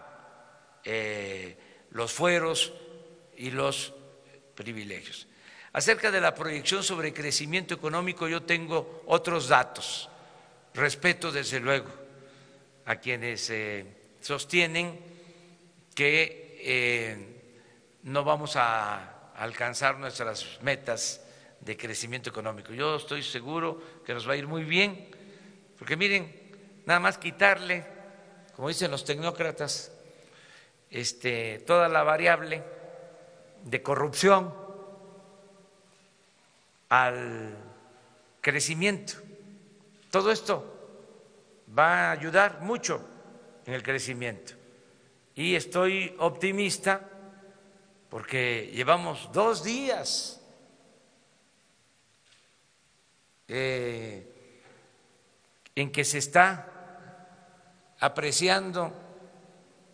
eh, los fueros y los privilegios. Acerca de la proyección sobre crecimiento económico, yo tengo otros datos. Respeto, desde luego, a quienes eh, sostienen que eh, no vamos a alcanzar nuestras metas de crecimiento económico. Yo estoy seguro que nos va a ir muy bien, porque miren, nada más quitarle, como dicen los tecnócratas, este, toda la variable de corrupción al crecimiento. Todo esto va a ayudar mucho en el crecimiento. Y estoy optimista porque llevamos dos días eh, en que se está apreciando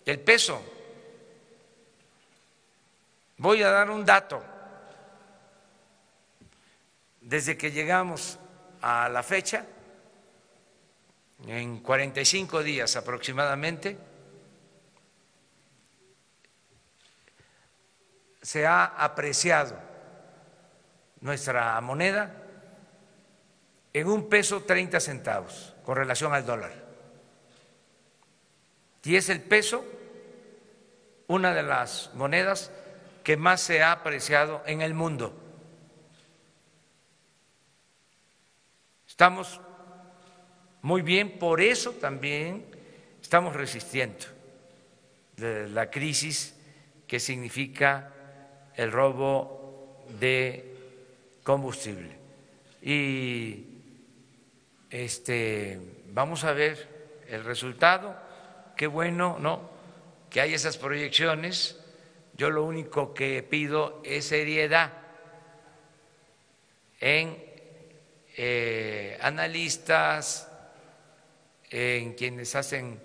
el peso. Voy a dar un dato. Desde que llegamos a la fecha, en 45 días aproximadamente, se ha apreciado nuestra moneda en un peso 30 centavos con relación al dólar. Y es el peso una de las monedas que más se ha apreciado en el mundo. Estamos muy bien, por eso también estamos resistiendo la crisis que significa el robo de combustible. y este, vamos a ver el resultado. Qué bueno, ¿no? Que hay esas proyecciones. Yo lo único que pido es seriedad en eh, analistas, en quienes hacen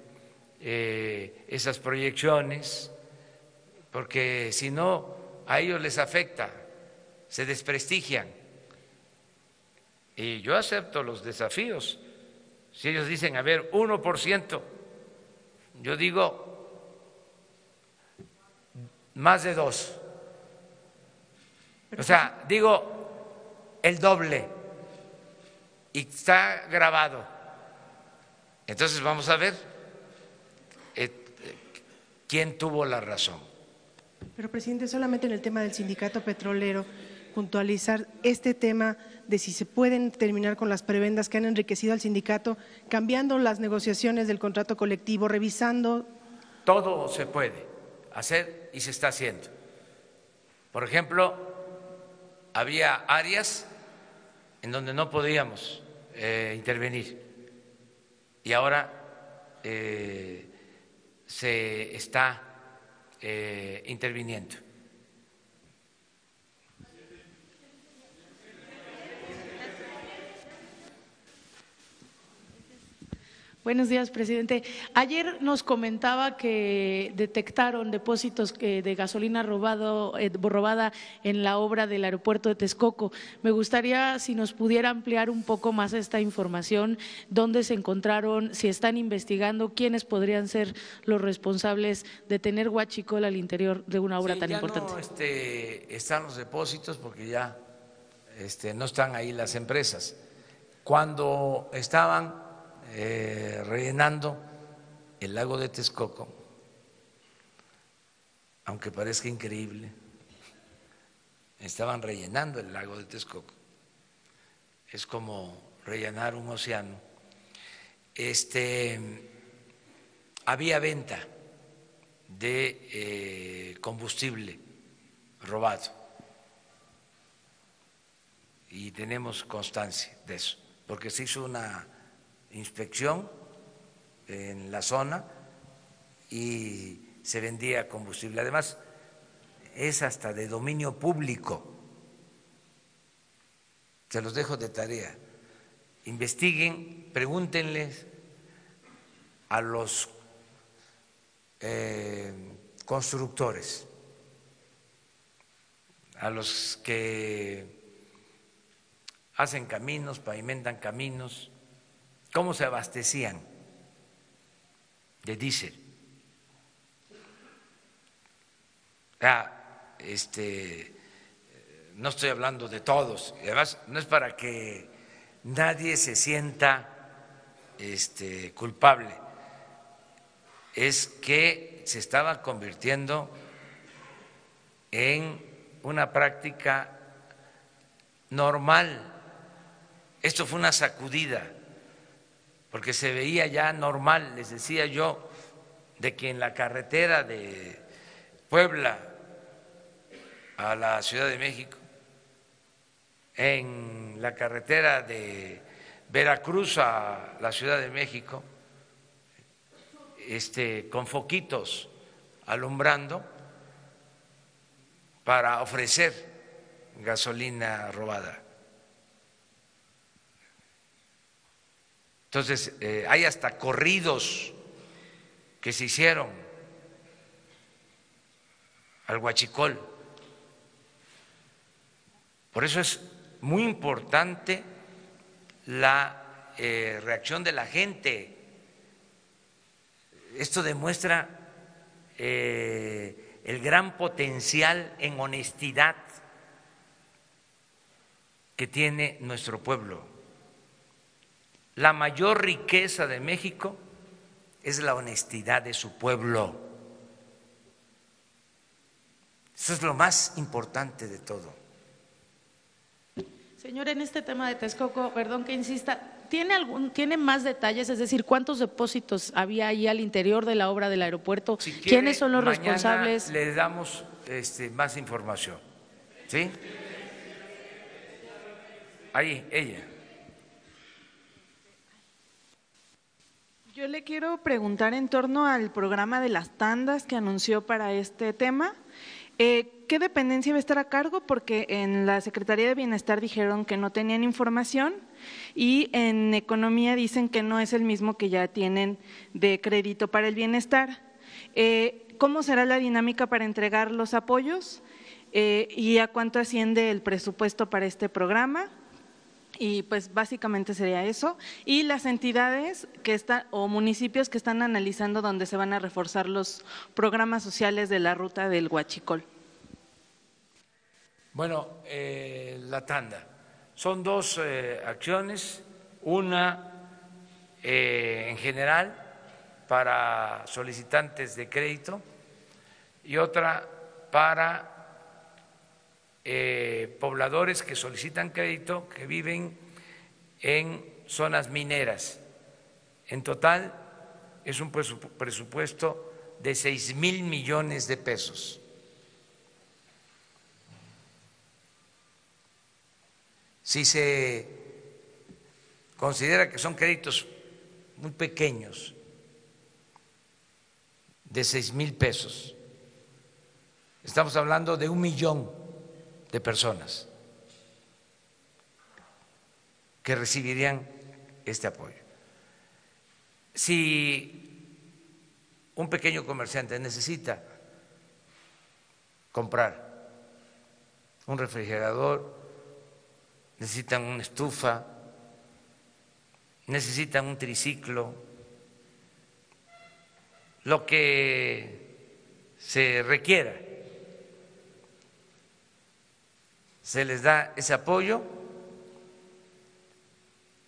eh, esas proyecciones, porque si no, a ellos les afecta, se desprestigian. Y yo acepto los desafíos. Si ellos dicen, a ver, 1%, yo digo más de dos. O sea, digo el doble. Y está grabado. Entonces vamos a ver eh, quién tuvo la razón. Pero, presidente, solamente en el tema del sindicato petrolero, puntualizar este tema de si se pueden terminar con las prebendas que han enriquecido al sindicato, cambiando las negociaciones del contrato colectivo, revisando. Todo se puede hacer y se está haciendo. Por ejemplo, había áreas en donde no podíamos eh, intervenir y ahora eh, se está eh, interviniendo. Buenos días, presidente. Ayer nos comentaba que detectaron depósitos eh, de gasolina robado, eh, robada en la obra del aeropuerto de Texcoco. Me gustaría si nos pudiera ampliar un poco más esta información, dónde se encontraron, si están investigando, quiénes podrían ser los responsables de tener huachicol al interior de una obra tan ya importante. No este, están los depósitos porque ya este, no están ahí las empresas. Cuando estaban eh, rellenando el lago de Texcoco, aunque parezca increíble, estaban rellenando el lago de Texcoco. Es como rellenar un océano. Este, había venta de eh, combustible robado y tenemos constancia de eso, porque se hizo una inspección en la zona y se vendía combustible. Además, es hasta de dominio público. Se los dejo de tarea. Investiguen, pregúntenles a los eh, constructores, a los que hacen caminos, pavimentan caminos, cómo se abastecían de diésel. Ah, este, no estoy hablando de todos, además no es para que nadie se sienta este, culpable, es que se estaba convirtiendo en una práctica normal. Esto fue una sacudida porque se veía ya normal, les decía yo, de que en la carretera de Puebla a la Ciudad de México, en la carretera de Veracruz a la Ciudad de México, este, con foquitos alumbrando para ofrecer gasolina robada. Entonces, eh, hay hasta corridos que se hicieron al huachicol. Por eso es muy importante la eh, reacción de la gente. Esto demuestra eh, el gran potencial en honestidad que tiene nuestro pueblo. La mayor riqueza de México es la honestidad de su pueblo. Eso es lo más importante de todo. Señor, en este tema de Texcoco, perdón que insista, ¿tiene, algún, ¿tiene más detalles? Es decir, ¿cuántos depósitos había ahí al interior de la obra del aeropuerto? ¿Quiénes son los responsables? Le damos este, más información. ¿Sí? Ahí, ella. Yo le quiero preguntar en torno al programa de las tandas que anunció para este tema. Eh, ¿Qué dependencia va a estar a cargo? Porque en la Secretaría de Bienestar dijeron que no tenían información y en Economía dicen que no es el mismo que ya tienen de crédito para el bienestar. Eh, ¿Cómo será la dinámica para entregar los apoyos? Eh, ¿Y a cuánto asciende el presupuesto para este programa? Y pues básicamente sería eso. Y las entidades que están o municipios que están analizando dónde se van a reforzar los programas sociales de la ruta del Huachicol. Bueno, eh, la tanda. Son dos eh, acciones, una eh, en general para solicitantes de crédito y otra para pobladores que solicitan crédito que viven en zonas mineras. En total es un presupuesto de seis mil millones de pesos. Si se considera que son créditos muy pequeños, de seis mil pesos, estamos hablando de un millón de personas que recibirían este apoyo. Si un pequeño comerciante necesita comprar un refrigerador, necesitan una estufa, necesitan un triciclo, lo que se requiera. Se les da ese apoyo,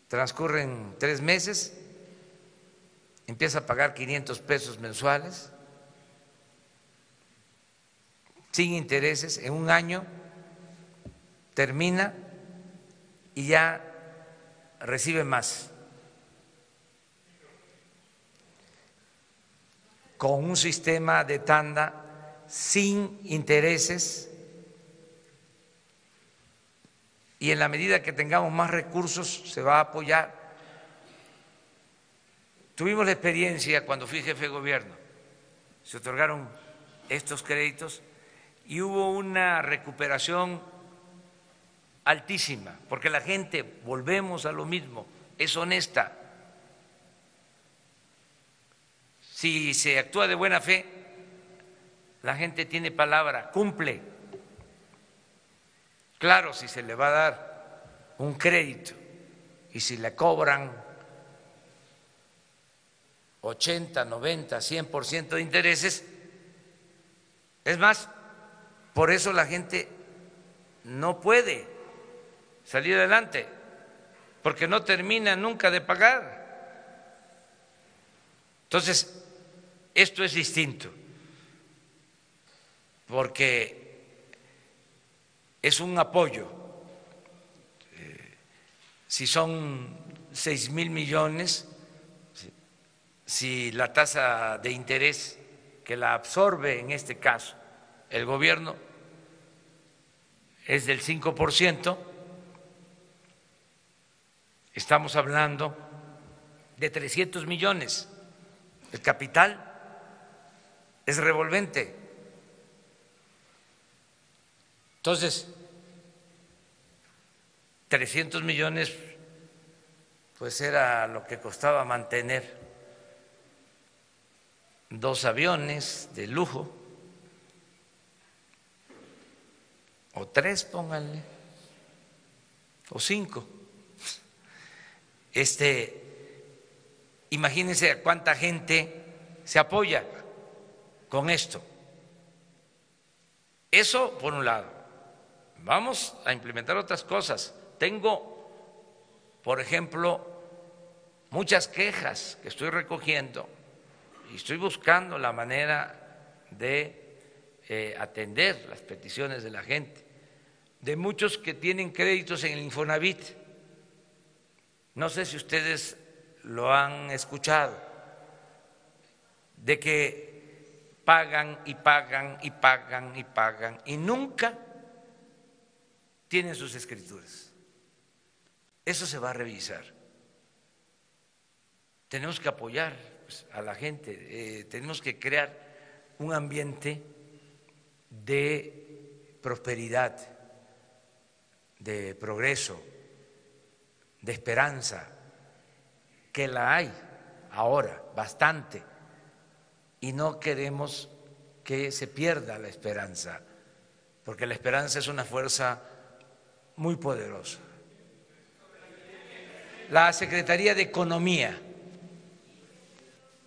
transcurren tres meses, empieza a pagar 500 pesos mensuales, sin intereses, en un año termina y ya recibe más. Con un sistema de tanda sin intereses y en la medida que tengamos más recursos se va a apoyar. Tuvimos la experiencia cuando fui jefe de gobierno, se otorgaron estos créditos y hubo una recuperación altísima, porque la gente, volvemos a lo mismo, es honesta. Si se actúa de buena fe, la gente tiene palabra, cumple. Claro, si se le va a dar un crédito y si le cobran 80, 90, 100% de intereses, es más, por eso la gente no puede salir adelante, porque no termina nunca de pagar. Entonces, esto es distinto, porque es un apoyo. Eh, si son seis mil millones, si la tasa de interés que la absorbe en este caso el gobierno es del 5%, estamos hablando de 300 millones. El capital es revolvente. Entonces, 300 millones, pues era lo que costaba mantener dos aviones de lujo, o tres, pónganle, o cinco. Este, imagínense cuánta gente se apoya con esto. Eso por un lado. Vamos a implementar otras cosas. Tengo, por ejemplo, muchas quejas que estoy recogiendo y estoy buscando la manera de eh, atender las peticiones de la gente, de muchos que tienen créditos en el Infonavit no sé si ustedes lo han escuchado, de que pagan y pagan y pagan y pagan y nunca tienen sus escrituras. Eso se va a revisar. Tenemos que apoyar pues, a la gente, eh, tenemos que crear un ambiente de prosperidad, de progreso, de esperanza, que la hay ahora bastante, y no queremos que se pierda la esperanza, porque la esperanza es una fuerza muy poderosa. La Secretaría de Economía.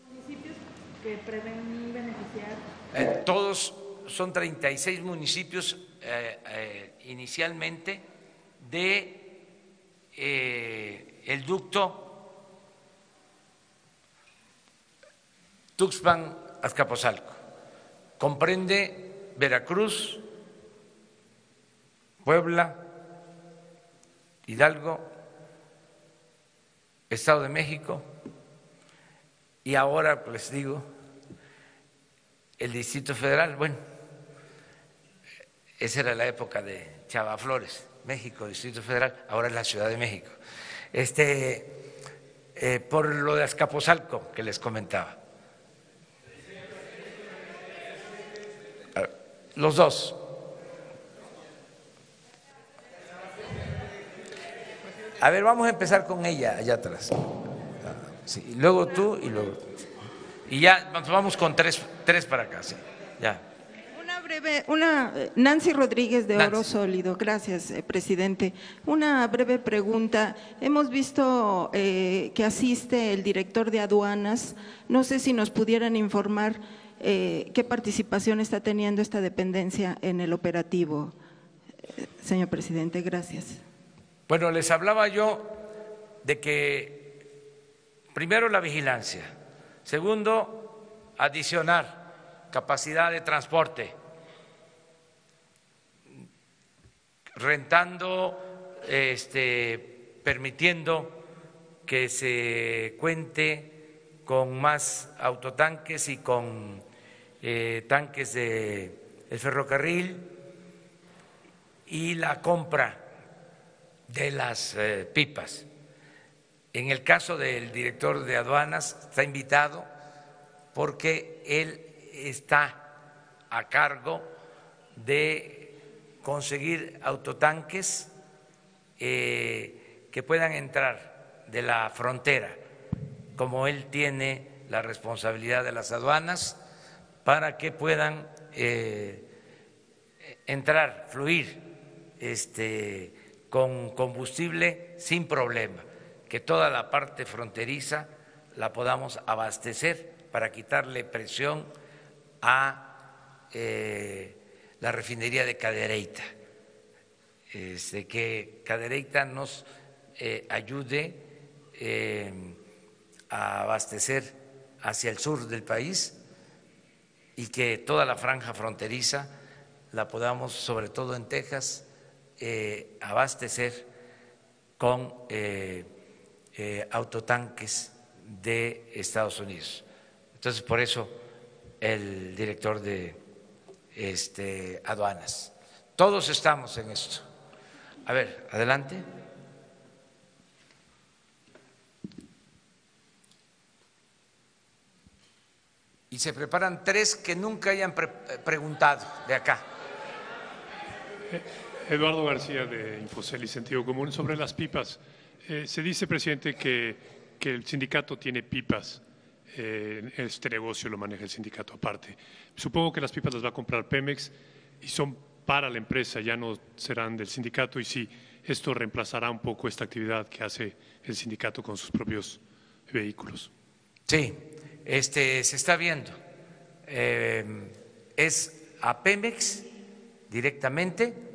¿Municipios que prevén beneficiar? Eh, todos son 36 municipios eh, eh, inicialmente de eh, el ducto Tuxpan Azcapotzalco. Comprende Veracruz, Puebla, Hidalgo, Estado de México y ahora, pues digo, el Distrito Federal. Bueno, esa era la época de Chava Flores, México, Distrito Federal, ahora es la Ciudad de México. Este, eh, por lo de Azcapotzalco que les comentaba. Los dos. A ver, vamos a empezar con ella allá atrás. Sí, luego tú y luego. Y ya nos vamos con tres, tres para acá, sí. Ya. Una breve, una Nancy Rodríguez de Nancy. Oro Sólido, gracias, eh, presidente. Una breve pregunta. Hemos visto eh, que asiste el director de aduanas. No sé si nos pudieran informar eh, qué participación está teniendo esta dependencia en el operativo, Eh, señor presidente. Gracias. Bueno, les hablaba yo de que primero la vigilancia, segundo, adicionar capacidad de transporte, rentando, este, permitiendo que se cuente con más autotanques y con eh, tanques de ferrocarril y la compra de las eh, pipas. En el caso del director de aduanas está invitado porque él está a cargo de conseguir autotanques eh, que puedan entrar de la frontera, como él tiene la responsabilidad de las aduanas, para que puedan eh, entrar, fluir este, con combustible sin problema, que toda la parte fronteriza la podamos abastecer para quitarle presión a eh, la refinería de Cadereyta, este, que Cadereyta nos eh, ayude eh, a abastecer hacia el sur del país y que toda la franja fronteriza la podamos, sobre todo en Texas, eh, abastecer con eh, eh, autotanques de Estados Unidos. Entonces, por eso el director de este, aduanas. Todos estamos en esto. A ver, adelante. Y se preparan tres que nunca hayan pre- preguntado de acá. Eduardo García de Infocel y Sentido Común. Sobre las pipas, eh, se dice, presidente, que, el sindicato tiene pipas. eh, este negocio lo maneja el sindicato aparte. Supongo que las pipas las va a comprar Pemex y son para la empresa, ya no serán del sindicato. Y sí, esto reemplazará un poco esta actividad que hace el sindicato con sus propios vehículos. Sí, este, se está viendo. Eh, es a Pemex directamente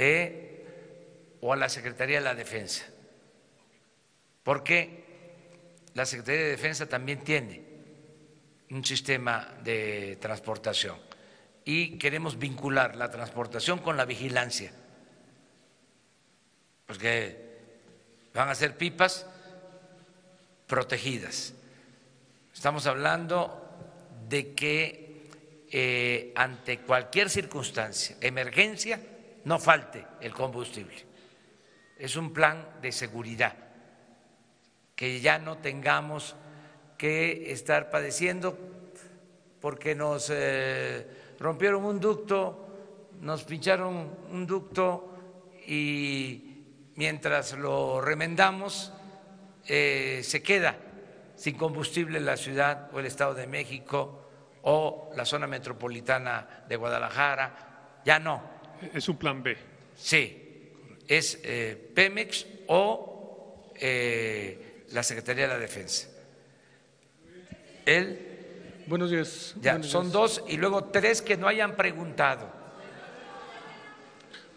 eh, o a la Secretaría de la Defensa, porque la Secretaría de Defensa también tiene un sistema de transportación y queremos vincular la transportación con la vigilancia, porque van a ser pipas protegidas. Estamos hablando de que eh, ante cualquier circunstancia, emergencia, no falte el combustible. es un plan de seguridad, que ya no tengamos que estar padeciendo porque nos eh, rompieron un ducto, nos pincharon un ducto y mientras lo remendamos eh, se queda sin combustible la ciudad o el Estado de México o la zona metropolitana de Guadalajara, ya no. Es un plan B. Sí, es eh, Pemex o eh, la Secretaría de la Defensa. Él. Buenos días. Ya, Buenos son días. dos y luego tres que no hayan preguntado.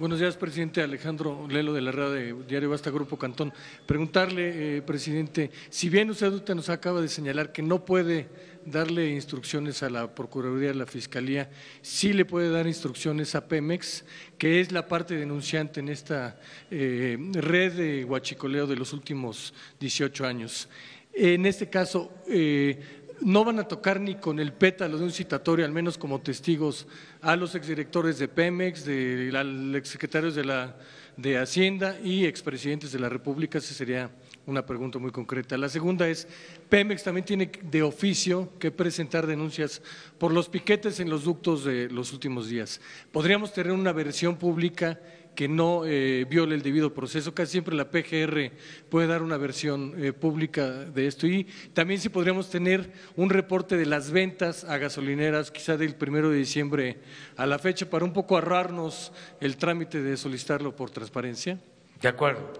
Buenos días, presidente Alejandro Lelo de la Red de Diario Basta Grupo Cantón. Preguntarle, eh, presidente, si bien usted nos acaba de señalar que no puede darle instrucciones a la Procuraduría, a la Fiscalía, sí le puede dar instrucciones a Pemex, que es la parte denunciante en esta eh, red de huachicoleo de los últimos 18 años. En este caso, eh, no van a tocar ni con el pétalo de un citatorio, al menos como testigos, a los exdirectores de Pemex, de, al exsecretarios de, la, de Hacienda y expresidentes de la República. Esa sería una pregunta muy concreta. La segunda es, Pemex también tiene de oficio que presentar denuncias por los piquetes en los ductos de los últimos días. ¿Podríamos tener una versión pública que no eh, viole el debido proceso. Casi siempre la PGR puede dar una versión eh, pública de esto. Y también si podríamos tener un reporte de las ventas a gasolineras, quizá del primero de diciembre a la fecha, para un poco ahorrarnos el trámite de solicitarlo por transparencia. De acuerdo.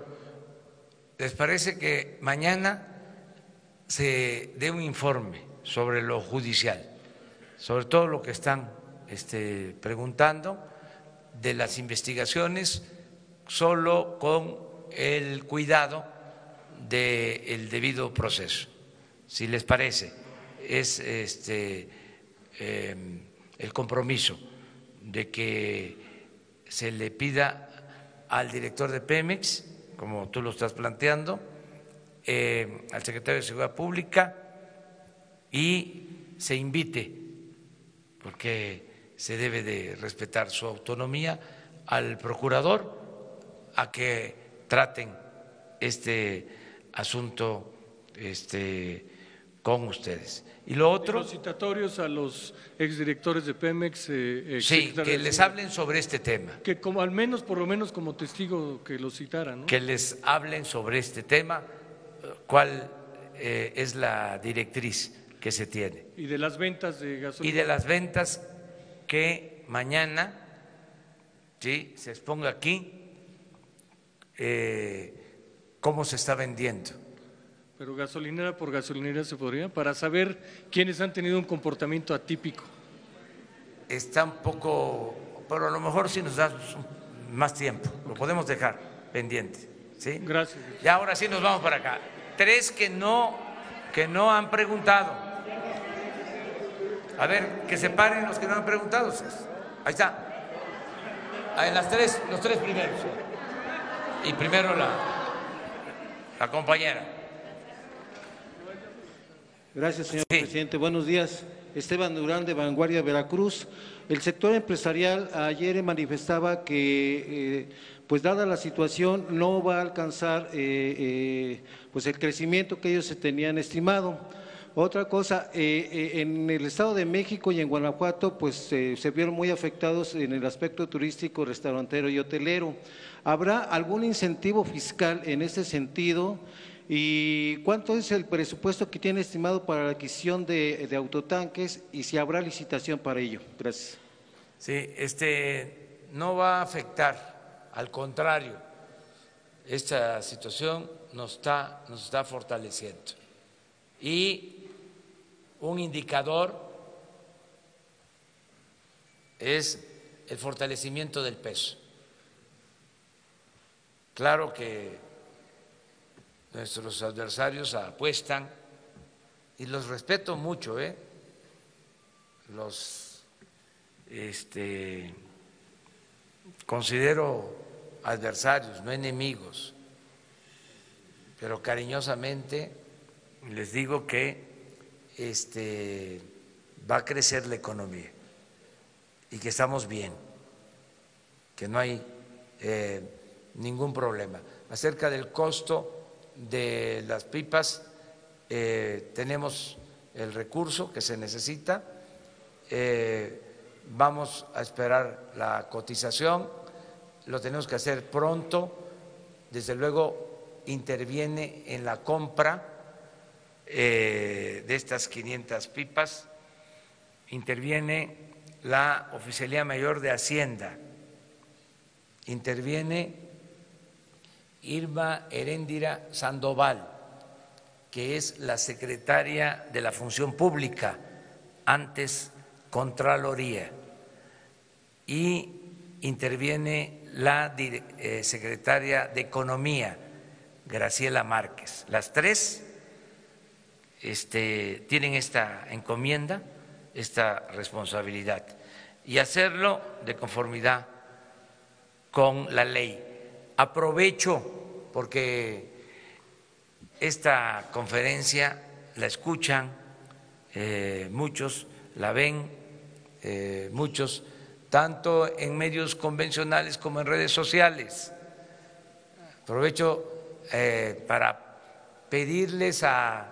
¿Les parece que mañana se dé un informe sobre lo judicial, sobre todo lo que están este, preguntando? De las investigaciones solo con el cuidado del debido proceso, si les parece. Es este, eh, el compromiso de que se le pida al director de Pemex, como tú lo estás planteando, eh, al secretario de Seguridad Pública y se invite, porque se debe de respetar su autonomía, al procurador a que traten este asunto este, con ustedes. Y lo otro. Los citatorios a los exdirectores de Pemex. Eh, sí, que les hablen sobre este tema. Que como al menos, por lo menos como testigo que los citaran. ¿no? Que les hablen sobre este tema, cuál eh, es la directriz que se tiene. Y de las ventas de gasolina. Y de las ventas que mañana ¿sí? se exponga aquí eh, cómo se está vendiendo. Pero gasolinera por gasolinera se podría, para saber quiénes han tenido un comportamiento atípico. Está un poco, pero a lo mejor si nos da más tiempo, lo podemos dejar pendiente. ¿sí? Gracias. Y ahora sí nos vamos para acá. Tres que no, que no han preguntado. A ver, que se paren los que no han preguntado. Ahí está. En las tres, los tres primeros. Y primero la, la compañera. Gracias, señor sí. presidente. Buenos días. Esteban Durán, de Vanguardia Veracruz. El sector empresarial ayer manifestaba que, eh, pues dada la situación, no va a alcanzar eh, eh, pues el crecimiento que ellos se tenían estimado. Otra cosa, eh, eh, en el Estado de México y en Guanajuato, pues eh, se vieron muy afectados en el aspecto turístico, restaurantero y hotelero. ¿Habrá algún incentivo fiscal en este sentido? ¿Y cuánto es el presupuesto que tiene estimado para la adquisición de, de autotanques y si habrá licitación para ello? Gracias. Sí, este no va a afectar, al contrario, esta situación nos está, nos está fortaleciendo. Y un indicador es el fortalecimiento del peso. Claro que nuestros adversarios apuestan y los respeto mucho, ¿eh? los este, considero adversarios, no enemigos, pero cariñosamente les digo que este, va a crecer la economía y que estamos bien, que no hay eh, ningún problema. acerca del costo de las pipas, eh, tenemos el recurso que se necesita, eh, vamos a esperar la cotización, lo tenemos que hacer pronto, desde luego interviene en la compra eh, de estas 500 pipas, interviene la Oficialía Mayor de Hacienda, interviene Irma Heréndira Sandoval, que es la secretaria de la Función Pública, antes Contraloría, y interviene la eh, secretaria de Economía, Graciela Márquez. Las tres este, tienen esta encomienda, esta responsabilidad, y hacerlo de conformidad con la ley. Aprovecho porque esta conferencia la escuchan eh, muchos, la ven eh, muchos, tanto en medios convencionales como en redes sociales. Aprovecho eh, para pedirles a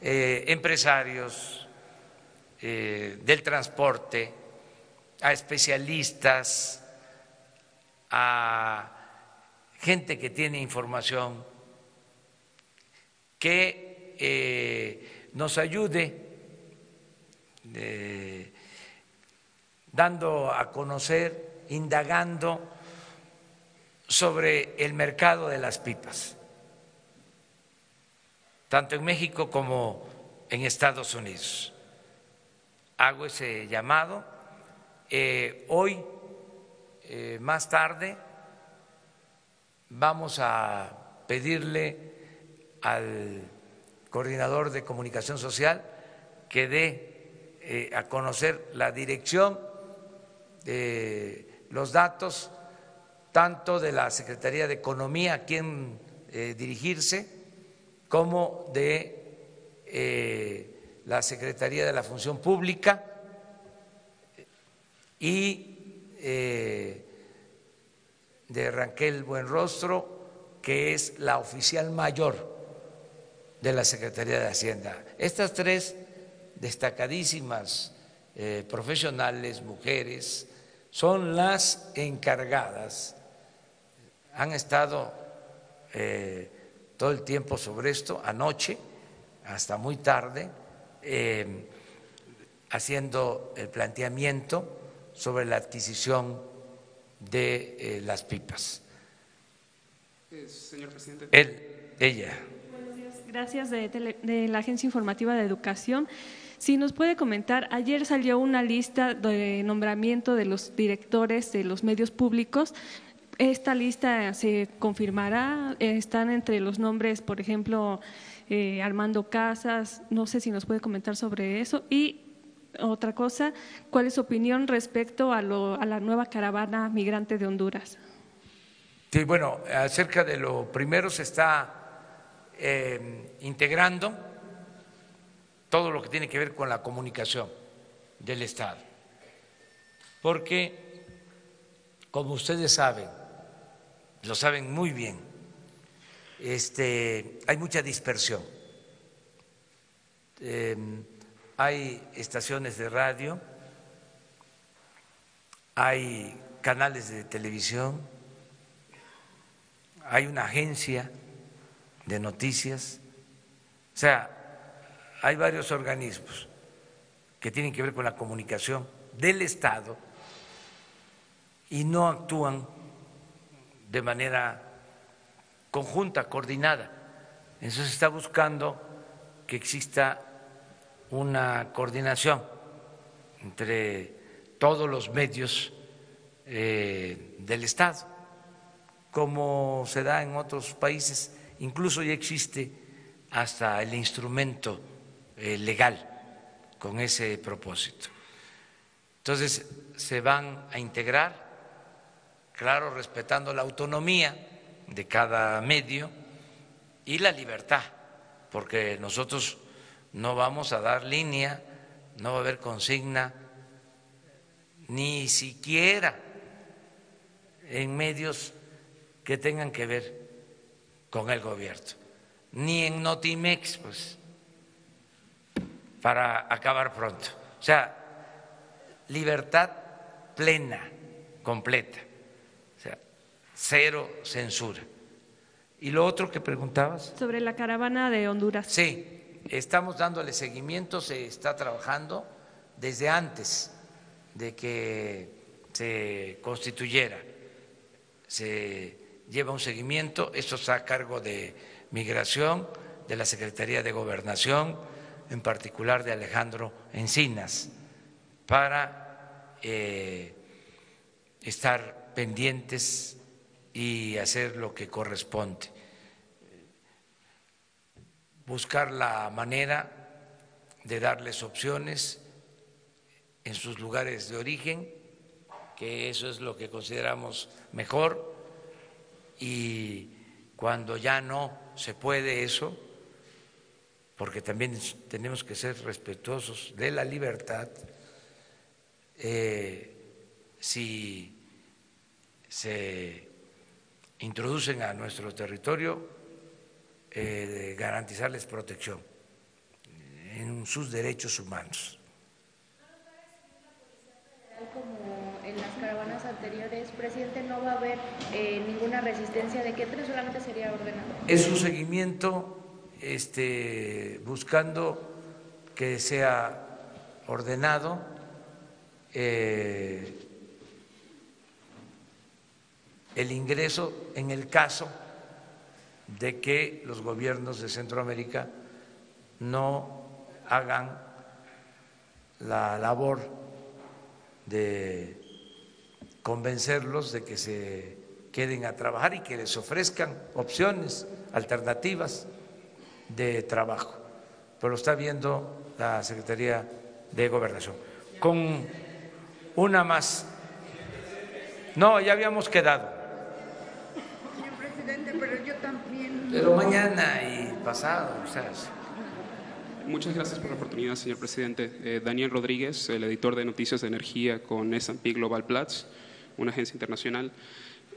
empresarios del transporte, a especialistas, a gente que tiene información, que eh, nos ayude eh, dando a conocer, indagando sobre el mercado de las pipas, tanto en México como en Estados Unidos. Hago ese llamado. Eh, hoy eh, más tarde vamos a pedirle al coordinador de comunicación social que dé eh, a conocer la dirección, de los datos, tanto de la Secretaría de Economía a quien dirigirse, como de la Secretaría de la Función Pública y eh, de Raquel Buenrostro, que es la oficial mayor de la Secretaría de Hacienda. Estas tres destacadísimas eh, profesionales, mujeres, son las encargadas, han estado eh, todo el tiempo sobre esto, anoche, hasta muy tarde, haciendo el planteamiento sobre la adquisición de eh, las pipas. Eh, señor presidente. Él, ella. Buenos días. Gracias de, de, la Agencia Informativa de Educación. Si nos puede comentar, ayer salió una lista de nombramiento de los directores de los medios públicos. ¿Esta lista se confirmará? ¿Están entre los nombres, por ejemplo, eh, Armando Casas? No sé si nos puede comentar sobre eso. Y otra cosa, ¿cuál es su opinión respecto a, la nueva caravana migrante de Honduras? Sí, bueno, acerca de lo primero se está eh, integrando todo lo que tiene que ver con la comunicación del Estado, porque, como ustedes saben, lo saben muy bien, este, hay mucha dispersión. Eh, hay estaciones de radio, hay canales de televisión, hay una agencia de noticias, o sea, hay varios organismos que tienen que ver con la comunicación del Estado y no actúan de manera conjunta, coordinada. Se está buscando que exista una coordinación entre todos los medios eh, del Estado, como se da en otros países, incluso ya existe hasta el instrumento eh, legal con ese propósito. Entonces, se van a integrar, claro, respetando la autonomía de cada medio y la libertad, porque nosotros no vamos a dar línea, no va a haber consigna, ni siquiera en medios que tengan que ver con el gobierno, ni en Notimex, pues, para acabar pronto. O sea, libertad plena, completa, cero censura. ¿Y lo otro que preguntabas? Sobre la caravana de Honduras. Sí, estamos dándole seguimiento, se está trabajando desde antes de que se constituyera. Se lleva un seguimiento, esto está a cargo de Migración, de la Secretaría de Gobernación, en particular de Alejandro Encinas, para eh, estar pendientes y hacer lo que corresponde. Buscar la manera de darles opciones en sus lugares de origen, que eso es lo que consideramos mejor, y cuando ya no se puede eso, porque también tenemos que ser respetuosos de la libertad, eh, si se introducen a nuestro territorio, eh, garantizarles protección en sus derechos humanos. Como en las caravanas anteriores, presidente, no va a haber eh, ninguna resistencia de que tres solamente sería ordenado. Es un seguimiento este, buscando que sea ordenado. Eh, el ingreso en el caso de que los gobiernos de Centroamérica no hagan la labor de convencerlos de que se queden a trabajar y que les ofrezcan opciones alternativas de trabajo. Pero lo está viendo la Secretaría de Gobernación. Con una más. No, ya habíamos quedado. Pero yo también. Pero mañana y pasado, sea, Muchas gracias por la oportunidad, señor presidente. Eh, Daniel Rodríguez, el editor de Noticias de Energía con S&P Global Platts, una agencia internacional.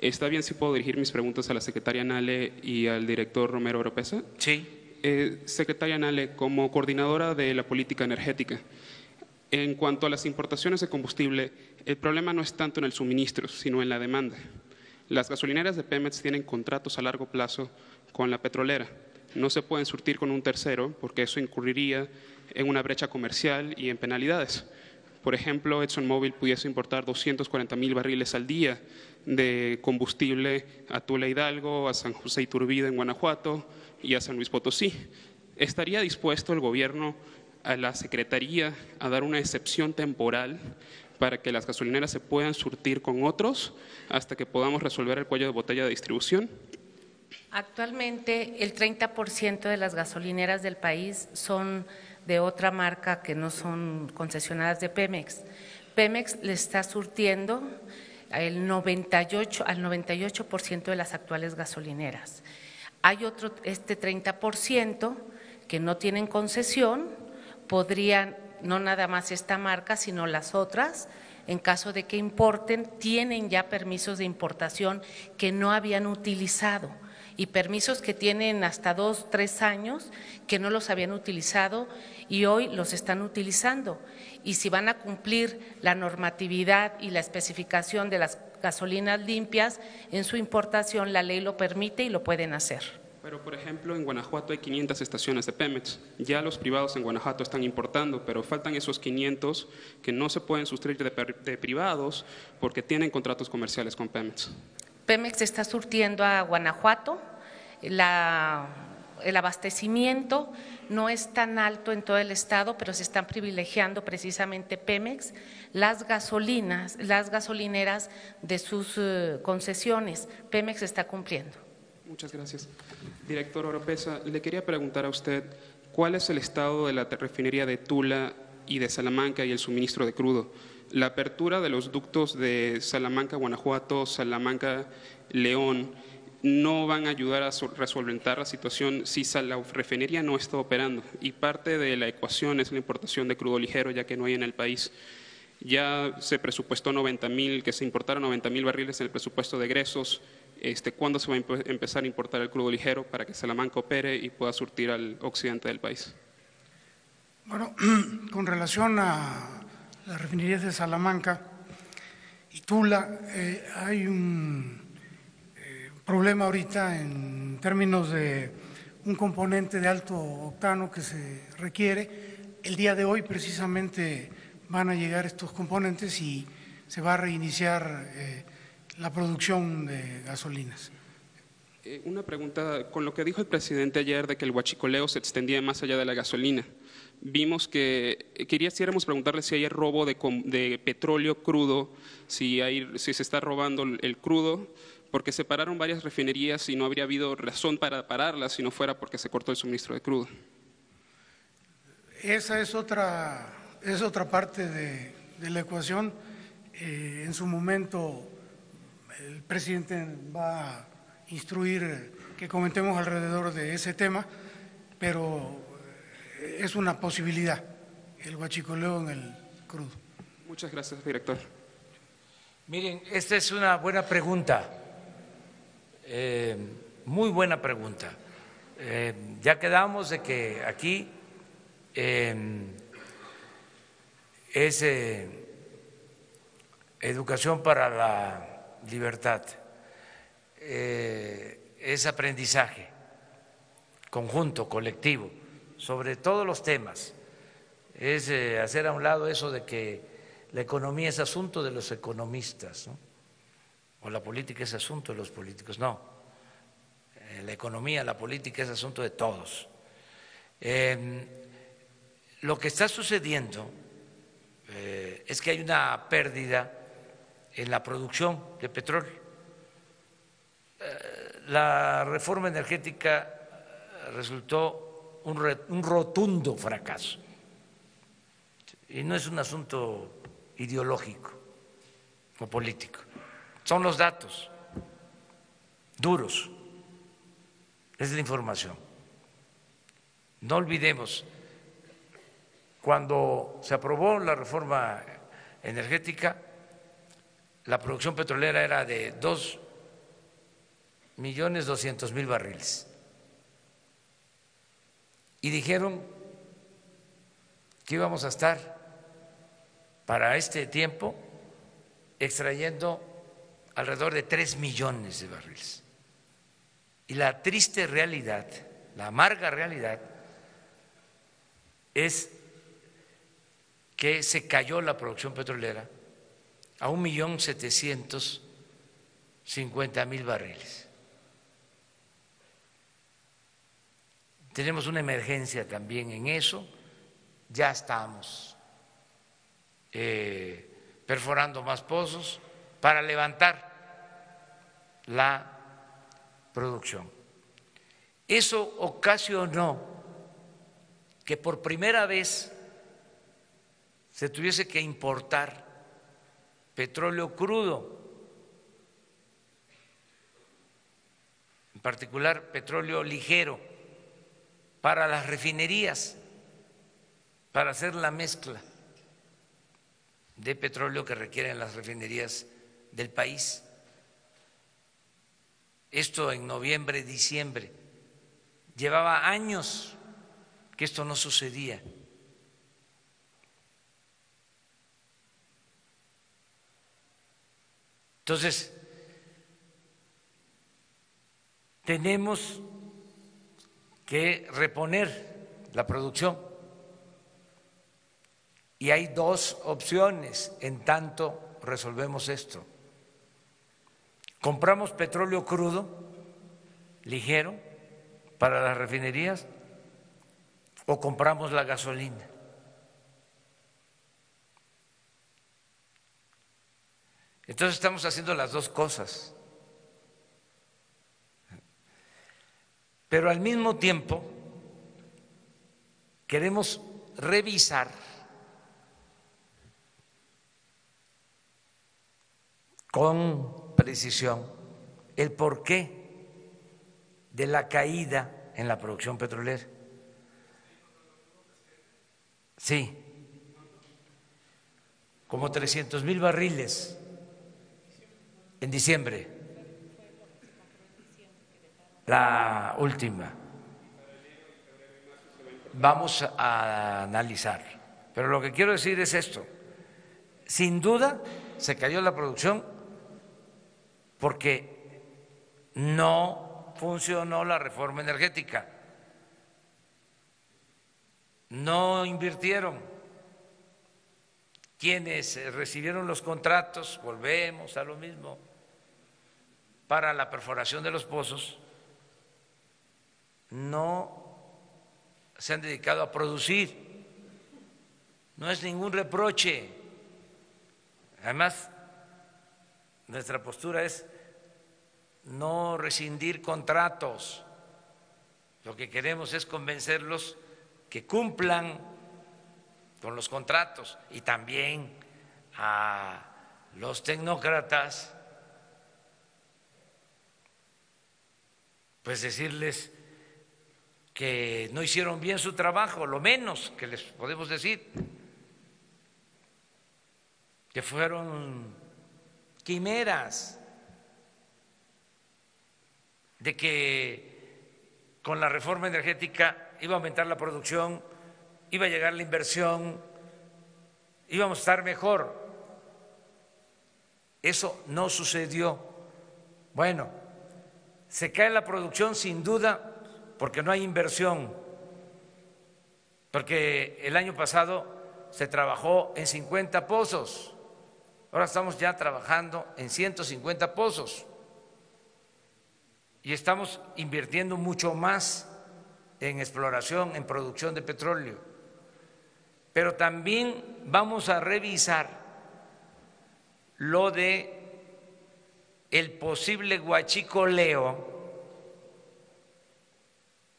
¿Está bien si puedo dirigir mis preguntas a la secretaria Nale y al director Romero Oropesa? Sí. Eh, secretaria Nale, como coordinadora de la política energética, en cuanto a las importaciones de combustible, el problema no es tanto en el suministro, sino en la demanda. Las gasolineras de Pemex tienen contratos a largo plazo con la petrolera no se pueden surtir con un tercero porque eso incurriría en una brecha comercial y en penalidades. Por ejemplo, ExxonMobil pudiese importar 240 mil barriles al día de combustible a Tula Hidalgo, a San José Iturbide en Guanajuato y a San Luis Potosí. ¿Estaría dispuesto el gobierno a la Secretaría a dar una excepción temporal para que las gasolineras se puedan surtir con otros hasta que podamos resolver el cuello de botella de distribución? Actualmente el 30% de las gasolineras del país son de otra marca que no son concesionadas de Pemex. Pemex le está surtiendo el 98, al 98% de las actuales gasolineras. Hay otro, este 30% que no tienen concesión, podrían, no nada más esta marca, sino las otras, en caso de que importen, tienen ya permisos de importación que no habían utilizado y permisos que tienen hasta dos, tres años que no los habían utilizado y hoy los están utilizando. Y si van a cumplir la normatividad y la especificación de las gasolinas limpias en su importación, la ley lo permite y lo pueden hacer. Pero, por ejemplo, en Guanajuato hay 500 estaciones de Pemex. Ya los privados en Guanajuato están importando, pero faltan esos 500 que no se pueden sustraer de, de privados porque tienen contratos comerciales con Pemex. Pemex está surtiendo a Guanajuato, el abastecimiento no es tan alto en todo el estado, pero se están privilegiando precisamente Pemex, las gasolinas, las gasolineras de sus eh, concesiones. Pemex está cumpliendo. Muchas gracias. Director Oropesa, le quería preguntar a usted cuál es el estado de la refinería de Tula y de Salamanca y el suministro de crudo. La apertura de los ductos de Salamanca, Guanajuato, Salamanca, León, no van a ayudar a resolventar la situación si la refinería no está operando. Y parte de la ecuación es la importación de crudo ligero, ya que no hay en el país. Ya se presupuestó 90 mil, que se importaron 90 mil barriles en el presupuesto de egresos este, ¿cuándo se va a empe- empezar a importar el crudo ligero para que Salamanca opere y pueda surtir al occidente del país? Bueno, con relación a las refinerías de Salamanca y Tula, eh, hay un eh, problema ahorita en términos de un componente de alto octano que se requiere. El día de hoy precisamente van a llegar estos componentes y se va a reiniciar eh, la producción de gasolinas. Eh, Una pregunta, con lo que dijo el presidente ayer de que el huachicoleo se extendía más allá de la gasolina, vimos que, eh, quisiéramos preguntarle si hay robo de, de petróleo crudo, si, hay, si se está robando el, el crudo, porque se pararon varias refinerías y no habría habido razón para pararlas si no fuera porque se cortó el suministro de crudo. Esa es otra, es otra parte de, de la ecuación. Eh, en su momento el presidente va a instruir que comentemos alrededor de ese tema, pero eh, es una posibilidad el huachicoleo en el crudo. Muchas gracias, director. Miren, esta es una buena pregunta, eh, muy buena pregunta. Eh, ya quedamos de que aquí eh, es eh, educación para la libertad, eh, es aprendizaje conjunto, colectivo, sobre todos los temas. Es eh, hacer a un lado eso de que la economía es asunto de los economistas, ¿no? o la política es asunto de los políticos. No, Eh, la economía, la política es asunto de todos. Eh, lo que está sucediendo es que hay una pérdida en la producción de petróleo. Eh, la reforma energética resultó un, un rotundo fracaso. Y no es un asunto ideológico o político, son los datos duros, es la información. No olvidemos, cuando se aprobó la reforma energética, la producción petrolera era de dos millones doscientos mil barriles. Y dijeron que íbamos a estar para este tiempo extrayendo alrededor de tres millones de barriles. Y la triste realidad, la amarga realidad, es que se cayó la producción petrolera a un millón setecientos cincuenta mil barriles. Tenemos una emergencia también en eso, ya estamos eh, perforando más pozos para levantar la producción. Eso ocasionó que por primera vez se tuviese que importar petróleo crudo, en particular petróleo ligero, para las refinerías, para hacer la mezcla de petróleo que requieren las refinerías del país. Esto en noviembre, diciembre. Llevaba años que esto no sucedía. Entonces, tenemos que reponer la producción. Y hay dos opciones en tanto resolvemos esto. Compramos petróleo crudo, ligero, para las refinerías, o compramos la gasolina. Entonces estamos haciendo las dos cosas. Pero al mismo tiempo queremos revisar con precisión el porqué de la caída en la producción petrolera. Sí, como 300 mil barriles en diciembre. la última. Vamos a analizar. Pero lo que quiero decir es esto. Sin duda se cayó la producción porque no funcionó la reforma energética. No invirtieron. Quienes recibieron los contratos, volvemos a lo mismo, para la perforación de los pozos, no se han dedicado a producir. No es ningún reproche. Además, nuestra postura es no rescindir contratos. Lo que queremos es convencerlos que cumplan con los contratos y también a los tecnócratas, pues decirles que no hicieron bien su trabajo, lo menos que les podemos decir, que fueron quimeras, de que con la reforma energética iba a aumentar la producción, iba a llegar la inversión, íbamos a estar mejor. Eso no sucedió. Bueno, se cae la producción sin duda porque no hay inversión, porque el año pasado se trabajó en 50 pozos, ahora estamos ya trabajando en 150 pozos. Y estamos invirtiendo mucho más en exploración, en producción de petróleo. Pero también vamos a revisar lo de el posible guachicoleo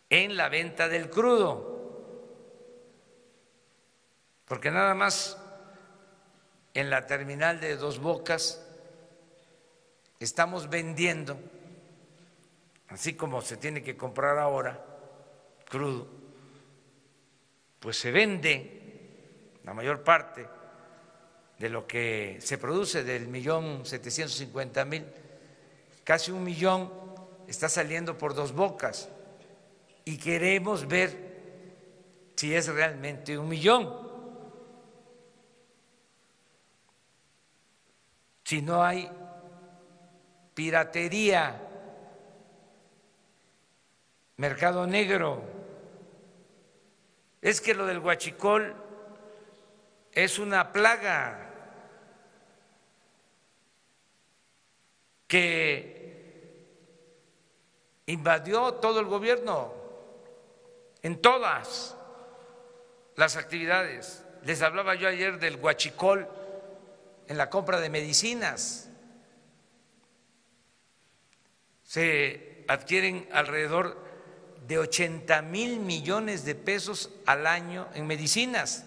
en la venta del crudo, porque nada más en la terminal de Dos Bocas estamos vendiendo, así como se tiene que comprar ahora crudo, pues se vende la mayor parte de lo que se produce del millón setecientos cincuenta mil, casi un millón está saliendo por dos bocas y queremos ver si es realmente un millón. Si no hay piratería, mercado negro. Es que lo del huachicol es una plaga que invadió todo el gobierno en todas las actividades. Les hablaba yo ayer del guachicol en la compra de medicinas. Se adquieren alrededor de 80 mil millones de pesos al año en medicinas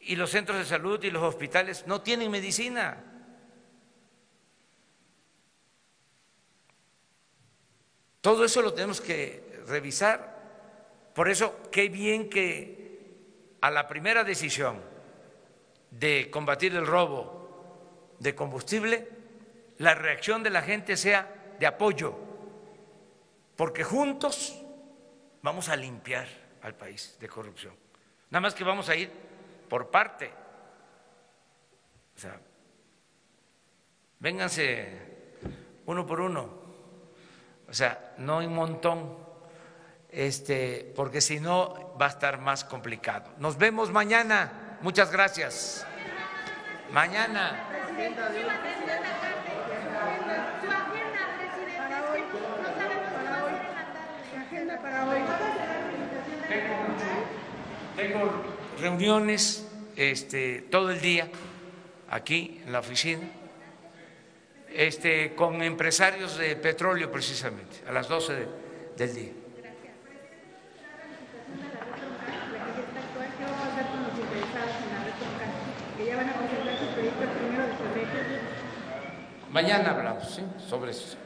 y los centros de salud y los hospitales no tienen medicina. Todo eso lo tenemos que revisar. Por eso, qué bien que a la primera decisión de combatir el robo de combustible, la reacción de la gente sea de apoyo, porque juntos vamos a limpiar al país de corrupción. Nada más que vamos a ir por parte. O sea, vénganse uno por uno. O sea, no un montón este, porque si no va a estar más complicado. Nos vemos mañana. Muchas gracias. Mañana. Tengo reuniones este, todo el día aquí en la oficina este, con empresarios de petróleo precisamente, a las 12 del día. Mañana hablamos sobre eso.